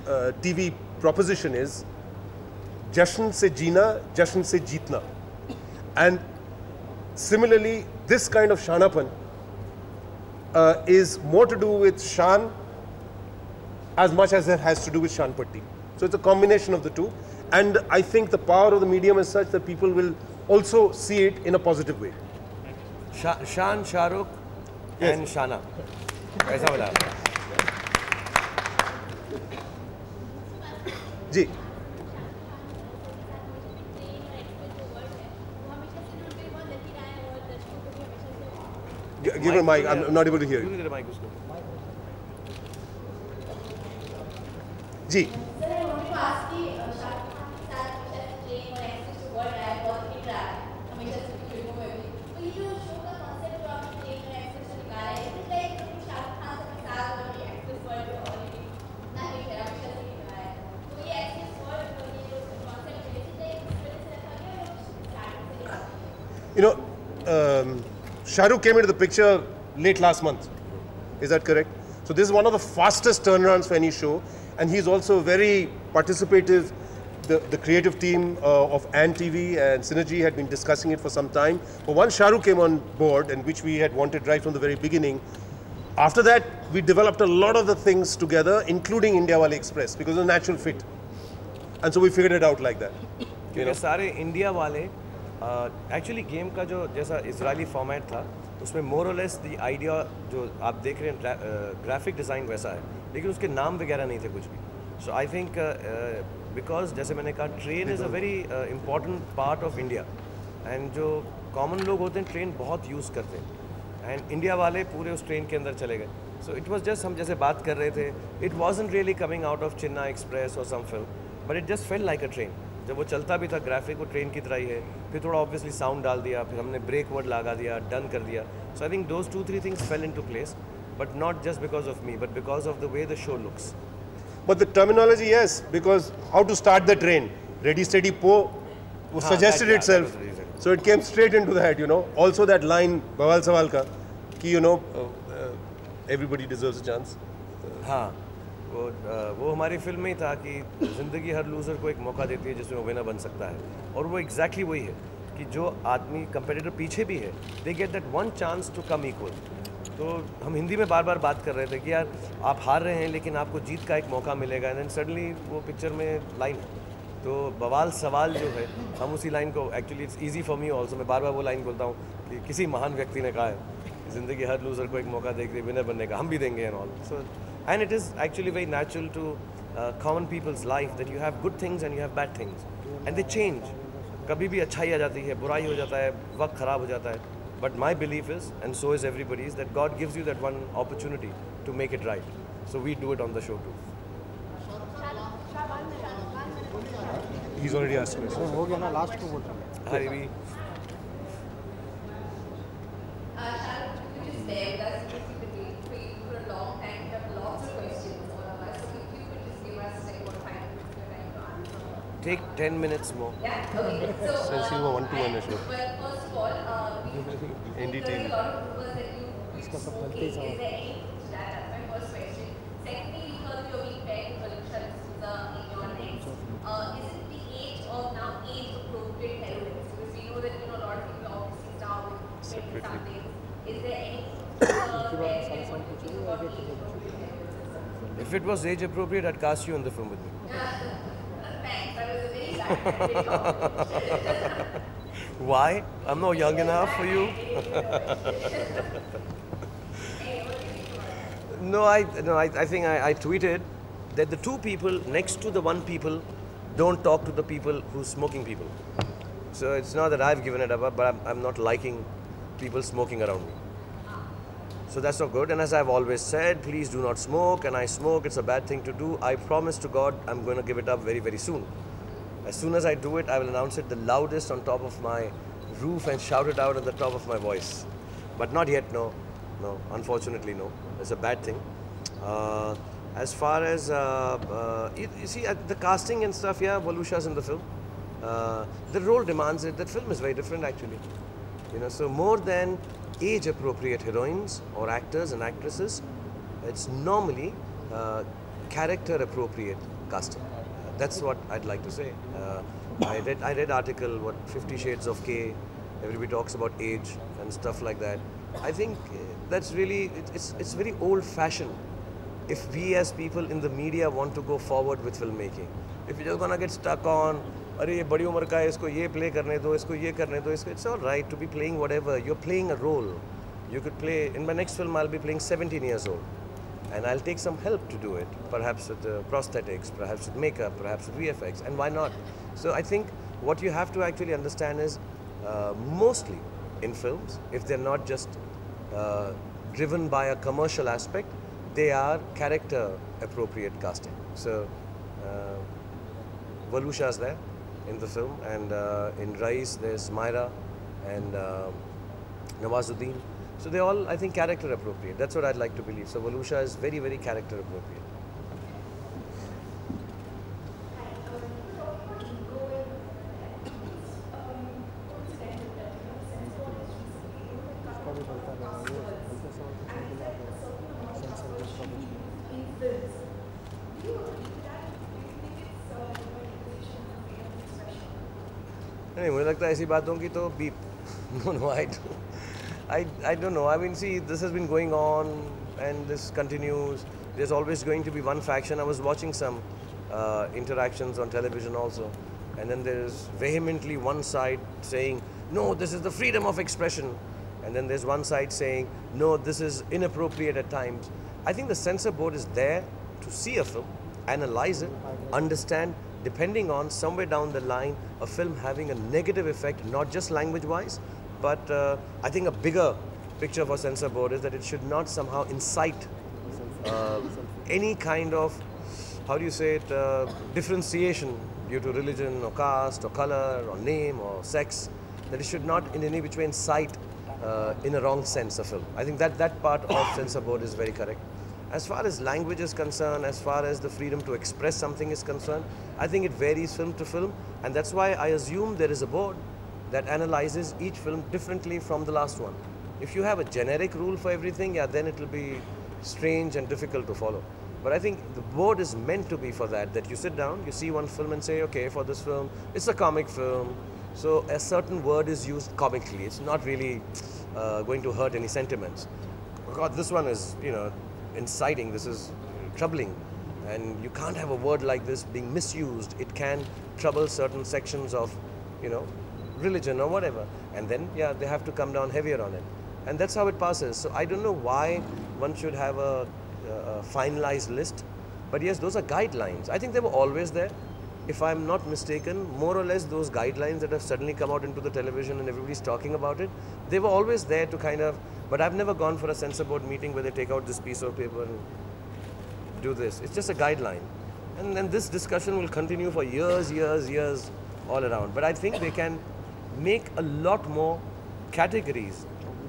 uh, TV proposition is Jashn se Jina, Jashn se jitna, And similarly, this kind of Shanapan uh, is more to do with Shan as much as it has to do with Shanpatti. So it's a combination of the two. And I think the power of the medium is such that people will also see it in a positive way. Shan, Shahrukh, yes. and Shana. जी Give her mic. I'm not able to hear you. जी You know, um, Shah Rukh came into the picture late last month. Is that correct? So this is one of the fastest turnarounds for any show, and he's also very participative. The, the creative team uh, of Ant TV and Synergy had been discussing it for some time. But once Shah Rukh came on board, and which we had wanted right from the very beginning, after that we developed a lot of the things together, including India Wali Express, because it was a natural fit. And so we figured it out like that. क्योंकि सारे India वाले Actually game का जो जैसा Israeli format था उसमें मोरलेस the idea जो आप देख रहे हैं ग्राफिक डिज़ाइन वैसा है लेकिन उसके नाम वगैरह नहीं थे कुछ भी. सो आई थिंक बिकॉज़ जैसे मैंने कहा train is a very important part of India and जो कॉमन लोग होते हैं ट्रेन बहुत यूज़ करते हैं. एंड इंडिया वाले पूरे उस ट्रेन के अंदर चले गए. सो इट वॉज़ जस्ट हम जैसे बात कर रहे थे it was really coming out of Chennai express और some film but it just fell like a train जब वो चलता भी था ग्राफिक वो ट्रेन की तरह ही है फिर थोड़ा ऑब्वियसली साउंड डाल दिया फिर हमने ब्रेक वर्ड लगा दिया डन कर दिया। So I think those two three things fell into place but not just because of me but because of the way the show looks but the terminology yes because how to start the train ready steady go वो suggested itself so it came straight into that you know also that line बवाल सवाल का कि you know everybody deserve a chance हाँ वो वो हमारी film में ही था कि ज़िंदगी हर लूज़र को एक मौका देती है जिसमें वो विनर बन सकता है। और वो एग्जैक्टली वही है कि जो आदमी कंपेटिटर पीछे भी है they get that one chance to come equal तो हम हिंदी में बार बार बात कर रहे थे कि यार, आप हार रहे हैं लेकिन आपको जीत का एक मौका मिलेगा। एंड सडनली वो पिक्चर में लाइन है। तो बवाल सवाल जो है, हम उसी लाइन को actually it's easy for me also मैं बार बार वो लाइन बोलता हूँ कि किसी महान व्यक्ति ने कहा है, ज़िंदगी हर लूज़र को एक मौका देगी विनर बनने का, हम भी देंगे and also and it is actually very natural to common peoples life that you have good things and you have bad things and they change कभी भी अच्छाई आ जाती है बुराई हो जाता है वक्त ख़राब हो जाता है but my believe is and so is everybody is that God gives you that one opportunity to make it right so we do it on the show to He's already asked me. हो गया ना last को बोल रहा हूँ। हरी भी। Uh, Shahrukh, you just stay with us? Take 10 minutes more Yeah. Okay. So. Since you uh, were one to one, Well, first of all, uh, we ND heard a lot of rumors that you quit smoking. Is there any to that? That's my first question. Secondly, we heard you're being paired with Alicia D'Souza in your next. Uh, is it the age of now age-appropriate heroines? Because we know that you know a lot of people obviously start with twenty something. Is there any? Uh, we are going to think about age-appropriate heroines? if it was age appropriate I'd cast you in the film with me Why? I'm not young enough for you. no, I no, I, I think I, I tweeted that the two people next to the one people don't talk to the people who's smoking people. So it's not that I've given it up, but I'm, I'm not liking people smoking around me. So that's not good. And as I've always said, please do not smoke. And I smoke, it's a bad thing to do. I promise to God, I'm going to give it up very, very soon. As soon as I do it, I will announce it the loudest on top of my roof and shout it out at the top of my voice. But not yet, no. No, unfortunately, no. It's a bad thing. Uh, as far as, uh, uh, you, you see, uh, the casting and stuff, yeah, Valusha's in the film. Uh, the role demands it. That film is very different, actually. You know, so more than age appropriate heroines or actors and actresses, it's normally uh, character appropriate casting. That's what I'd like to say. Uh, I read I read article what Fifty Shades of K. Everybody talks about age and stuff like that. I think uh, that's really it, it's it's very old fashioned. If we as people in the media want to go forward with filmmaking, if you're just gonna get stuck on अरे ये बड़ी उम्र का है इसको ये play करने दो इसको ये करने दो इसको it's all right to be playing whatever you are playing a role you could play in my next film I be playing 17 years old and I'll take some help to do it, perhaps with uh, prosthetics, perhaps with makeup, perhaps with VFX, and why not? So I think what you have to actually understand is uh, mostly in films, if they're not just uh, driven by a commercial aspect, they are character appropriate casting. So uh, Valusha's there in the film, and uh, in Rais there's Myra and uh, Nawazuddin. So they all, I think, character appropriate. That's what I'd like to believe. So Valusha is very, very character appropriate. ऐसी बातों की तो beep no no I do I I don't know I mean see this has been going on and this continues there's always going to be one faction I was watching some uh, interactions on television also and then there's vehemently one side saying no this is the freedom of expression and then there's one side saying no this is inappropriate at times I think the censor board is there to see a film analyze it understand depending on somewhere down the line a film having a negative effect not just language wise but uh, I think a bigger picture for censor board is that it should not somehow incite uh, any kind of how do you say it uh, differentiation due to religion or caste or color or name or sex that it should not in any which way incite uh, in a wrong sense a film. I think that that part of censor board is very correct. As far as language is concerned as far as the freedom to express something is concerned i think it varies film to film and that's why i assume there is a board that analyzes each film differently from the last one if you have a generic rule for everything yeah then it will be strange and difficult to follow but I think the board is meant to be for that, that you sit down, you see one film and say, okay, for this film, it's a comic film, so a certain word is used comically. It's not really uh, going to hurt any sentiments. God, this one is, you know, inciting, this is troubling. And you can't have a word like this being misused. It can trouble certain sections of, you know, religion or whatever. And then, yeah, they have to come down heavier on it. And that's how it passes. So I don't know why one should have a uh, finalized list. But yes, those are guidelines. I think they were always there. If I'm not mistaken, more or less those guidelines that have suddenly come out into the television and everybody's talking about it, they were always there to kind of. But I've never gone for a censor board meeting where they take out this piece of paper and do this. It's just a guideline. And then this discussion will continue for years, years, years all around. But I think they can make a lot more categories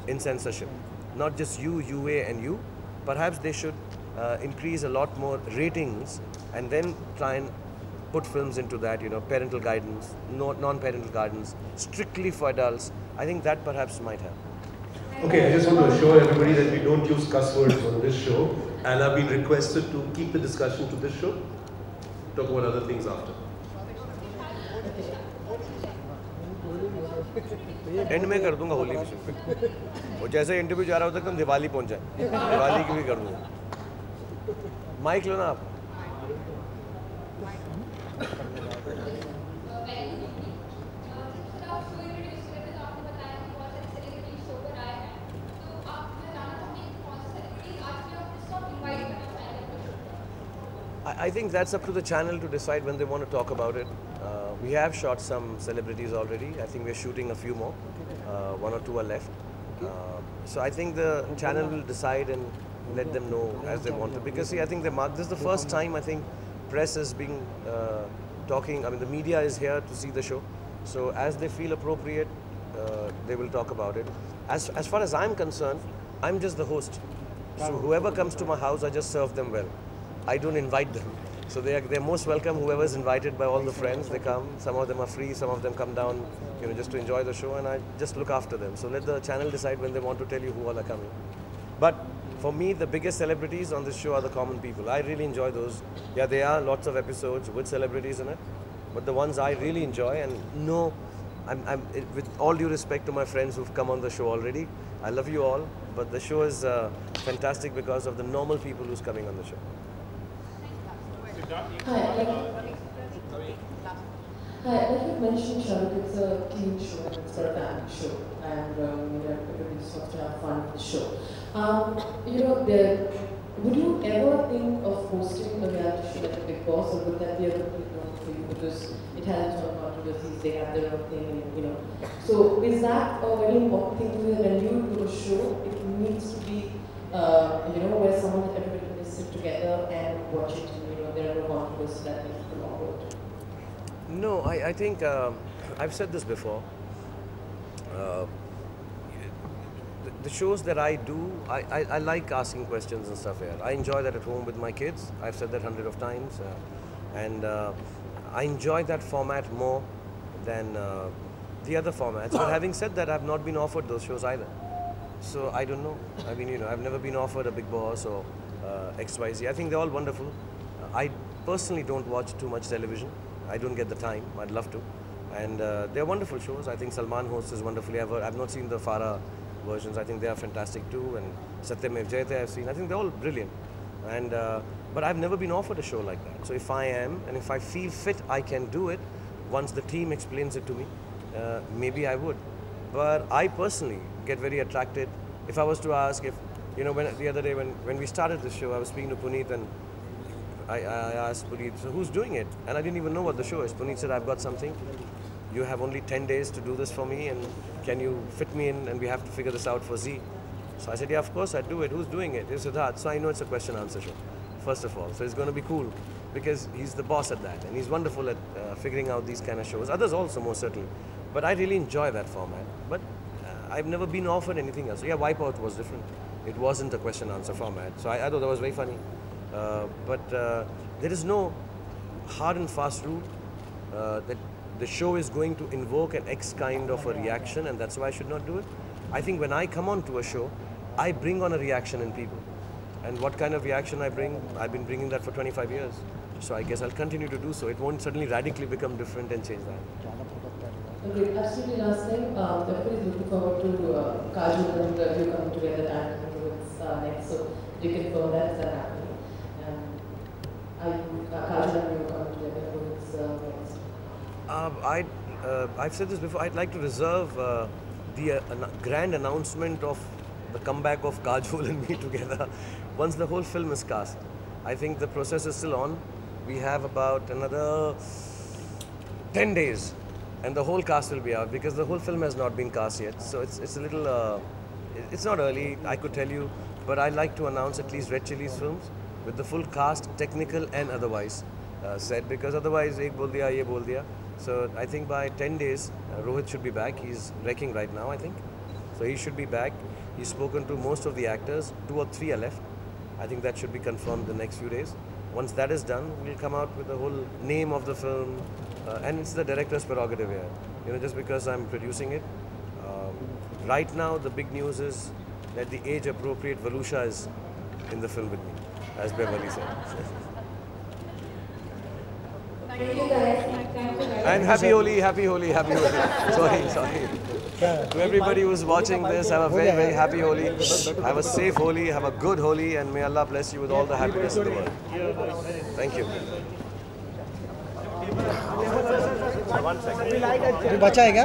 in censorship. Not just you, UA, and you. Perhaps they should uh, increase a lot more ratings and then try and put films into that, you know, parental guidance, no, non-parental guidance, strictly for adults. I think that perhaps might help. Okay, I just want to assure everybody that we don't use cuss words on this show, and I've been requested to keep the discussion to this show. Talk about other things after. End में कर दूँगा होली के पे वो जैसे interview जा रहा होता एकदम दिवाली पहुँच जाए दिवाली की भी कर दूँगा माइक लो ना आप I, think that's up to the channel to decide when they want to talk about it. Uh, we have shot some celebrities already. I think we're shooting a few more. Uh, one or two are left. Uh, so I think the channel will decide and let them know as they want to. Because see, I think this is the first time I think press is being uh, talking. I mean, the media is here to see the show. So as they feel appropriate, uh, they will talk about it. As as far as I'm concerned, I'm just the host. So whoever comes to my house, I just serve them well. I don't invite them. So they are they're most welcome. Whoever's invited by all the friends, they come. Some of them are free. Some of them come down, you know, just to enjoy the show, and I just look after them. So let the channel decide when they want to tell you who all are coming. But for me, the biggest celebrities on this show are the common people. I really enjoy those. Yeah, there are lots of episodes with celebrities in it, but the ones I really enjoy and know, I'm, I'm it- with all due respect to my friends who've come on the show already. I love you all, but the show is uh, fantastic because of the normal people who's coming on the show. Hi, like you mentioned, Shahrukh, it's a teen show it's a family show, and um, you just wants to have fun with the show. Um, you know, the, would you ever think of hosting a reality show like Big Boss, or would that be a complete no for you because it has its own controversies, they have their own thing, and you know. So is that a very important thing to you when you do a show, it needs to be, uh, you know, where someone everybody can sit together and watch it, are no. No, I, I think um, I've said this before. Uh, the, the shows that I do, I, I, I like asking questions and stuff here. I enjoy that at home with my kids. I've said that hundred of times. Uh, and uh, I enjoy that format more than uh, the other formats. But having said that, I've not been offered those shows either. So I don't know. I mean, you know, I've never been offered a Big Boss or uh, XYZ. I think they're all wonderful. I personally don't watch too much television. I don't get the time. I'd love to. And uh, they're wonderful shows. I think Salman hosts is wonderfully. I've, I've not seen the Farah versions. I think they are fantastic too. And Satyamev Jayate I've seen. I think they're all brilliant. And uh, but I've never been offered a show like that. So if I am, and if I feel fit, I can do it. Once the team explains it to me, uh, maybe I would. But I personally get very attracted. If I was to ask if, you know, when the other day when, when we started the show, I was speaking to Puneet and I, I asked Puneet, so who's doing it? And I didn't even know what the show is. Puneet said, I've got something. You have only 10 days to do this for me and can you fit me in and we have to figure this out for Z. So I said, yeah, of course I'd do it. Who's doing it? It's Siddharth. So I know it's a question answer show, first of all. So it's going to be cool because he's the boss at that and he's wonderful at uh, figuring out these kind of shows. Others also, most certainly. But I really enjoy that format. But uh, I've never been offered anything else. Yeah, Wipeout was different. It wasn't a question answer format. So I, I thought that was very funny. Uh, but uh, there is no hard and fast rule uh, that the show is going to invoke an X kind of a reaction and that's why I should not do it. I think when I come on to a show, I bring on a reaction in people. And what kind of reaction I bring, I've been bringing that for 25 years. So I guess I'll continue to do so. It won't suddenly radically become different and change that. Okay, absolutely last thing. Um, everybody's looking forward to uh, Kajol and you coming together and uh, next. So you can confirm that Um, I, uh, I've said this before. I'd like to reserve uh, the uh, an- grand announcement of the comeback of Kajol and me together once the whole film is cast. I think the process is still on. We have about another 10 days and the whole cast will be out because the whole film has not been cast yet. So it's, it's a little, uh, it's not early, I could tell you, but I like to announce at least Red Chili's films with the full cast, technical and otherwise, uh, said because otherwise, ek bol diya, ye bol diya. So I think by 10 days, uh, Rohit should be back. He's wrecking right now, I think. So he should be back. He's spoken to most of the actors, two or three are left. I think that should be confirmed the next few days. Once that is done, we'll come out with the whole name of the film, uh, and it's the director's prerogative here. You know, just because I'm producing it. Um, right now, the big news is that the age-appropriate Valusha is in the film with me, as Beverly said. Thank you guys. Thank you guys. And happy Holi, happy Holi, happy Holi. sorry, sorry. To everybody who's watching this, have a very, very happy Holi. Have a safe Holi, have a good Holi, and may Allah bless you with all the happiness in the world. Thank you. अभी बचा है क्या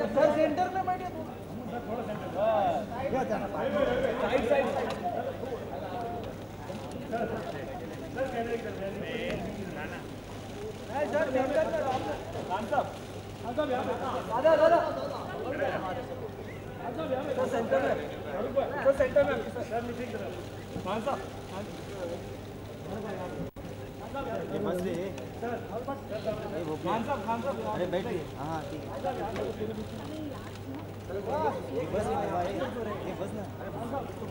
sir centre में बैठे थोड़ा centre side side sir centre में राम साहब दादा दादा सर सेंटर में सर सेंटर में सर मीटिंग कर मान साहब मान साहब अरे बैठिए हाँ ठीक है बस ना बस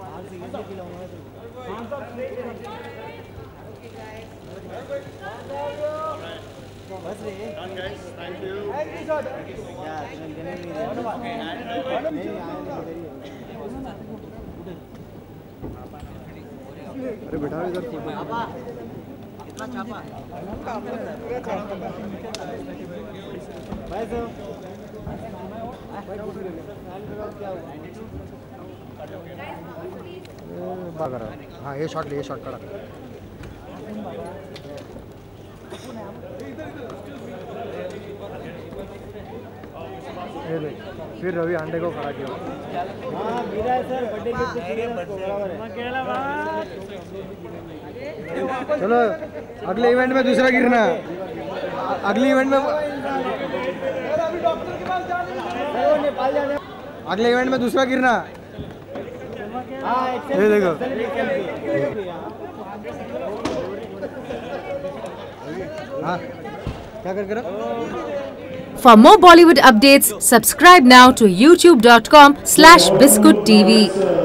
आज से ये Okay, guys. अरे बेटा इधर छापा हाँ ये शॉट ये शॉट करा ये देख फिर रवि अंडे को खड़ा किया। चलो, अगले इवेंट में दूसरा गिरना। अगले इवेंट में अगले इवेंट में दूसरा गिरना। ये देखो। हाँ क्या कर कर For more Bollywood updates, subscribe now to youtube.com slash biscuittv.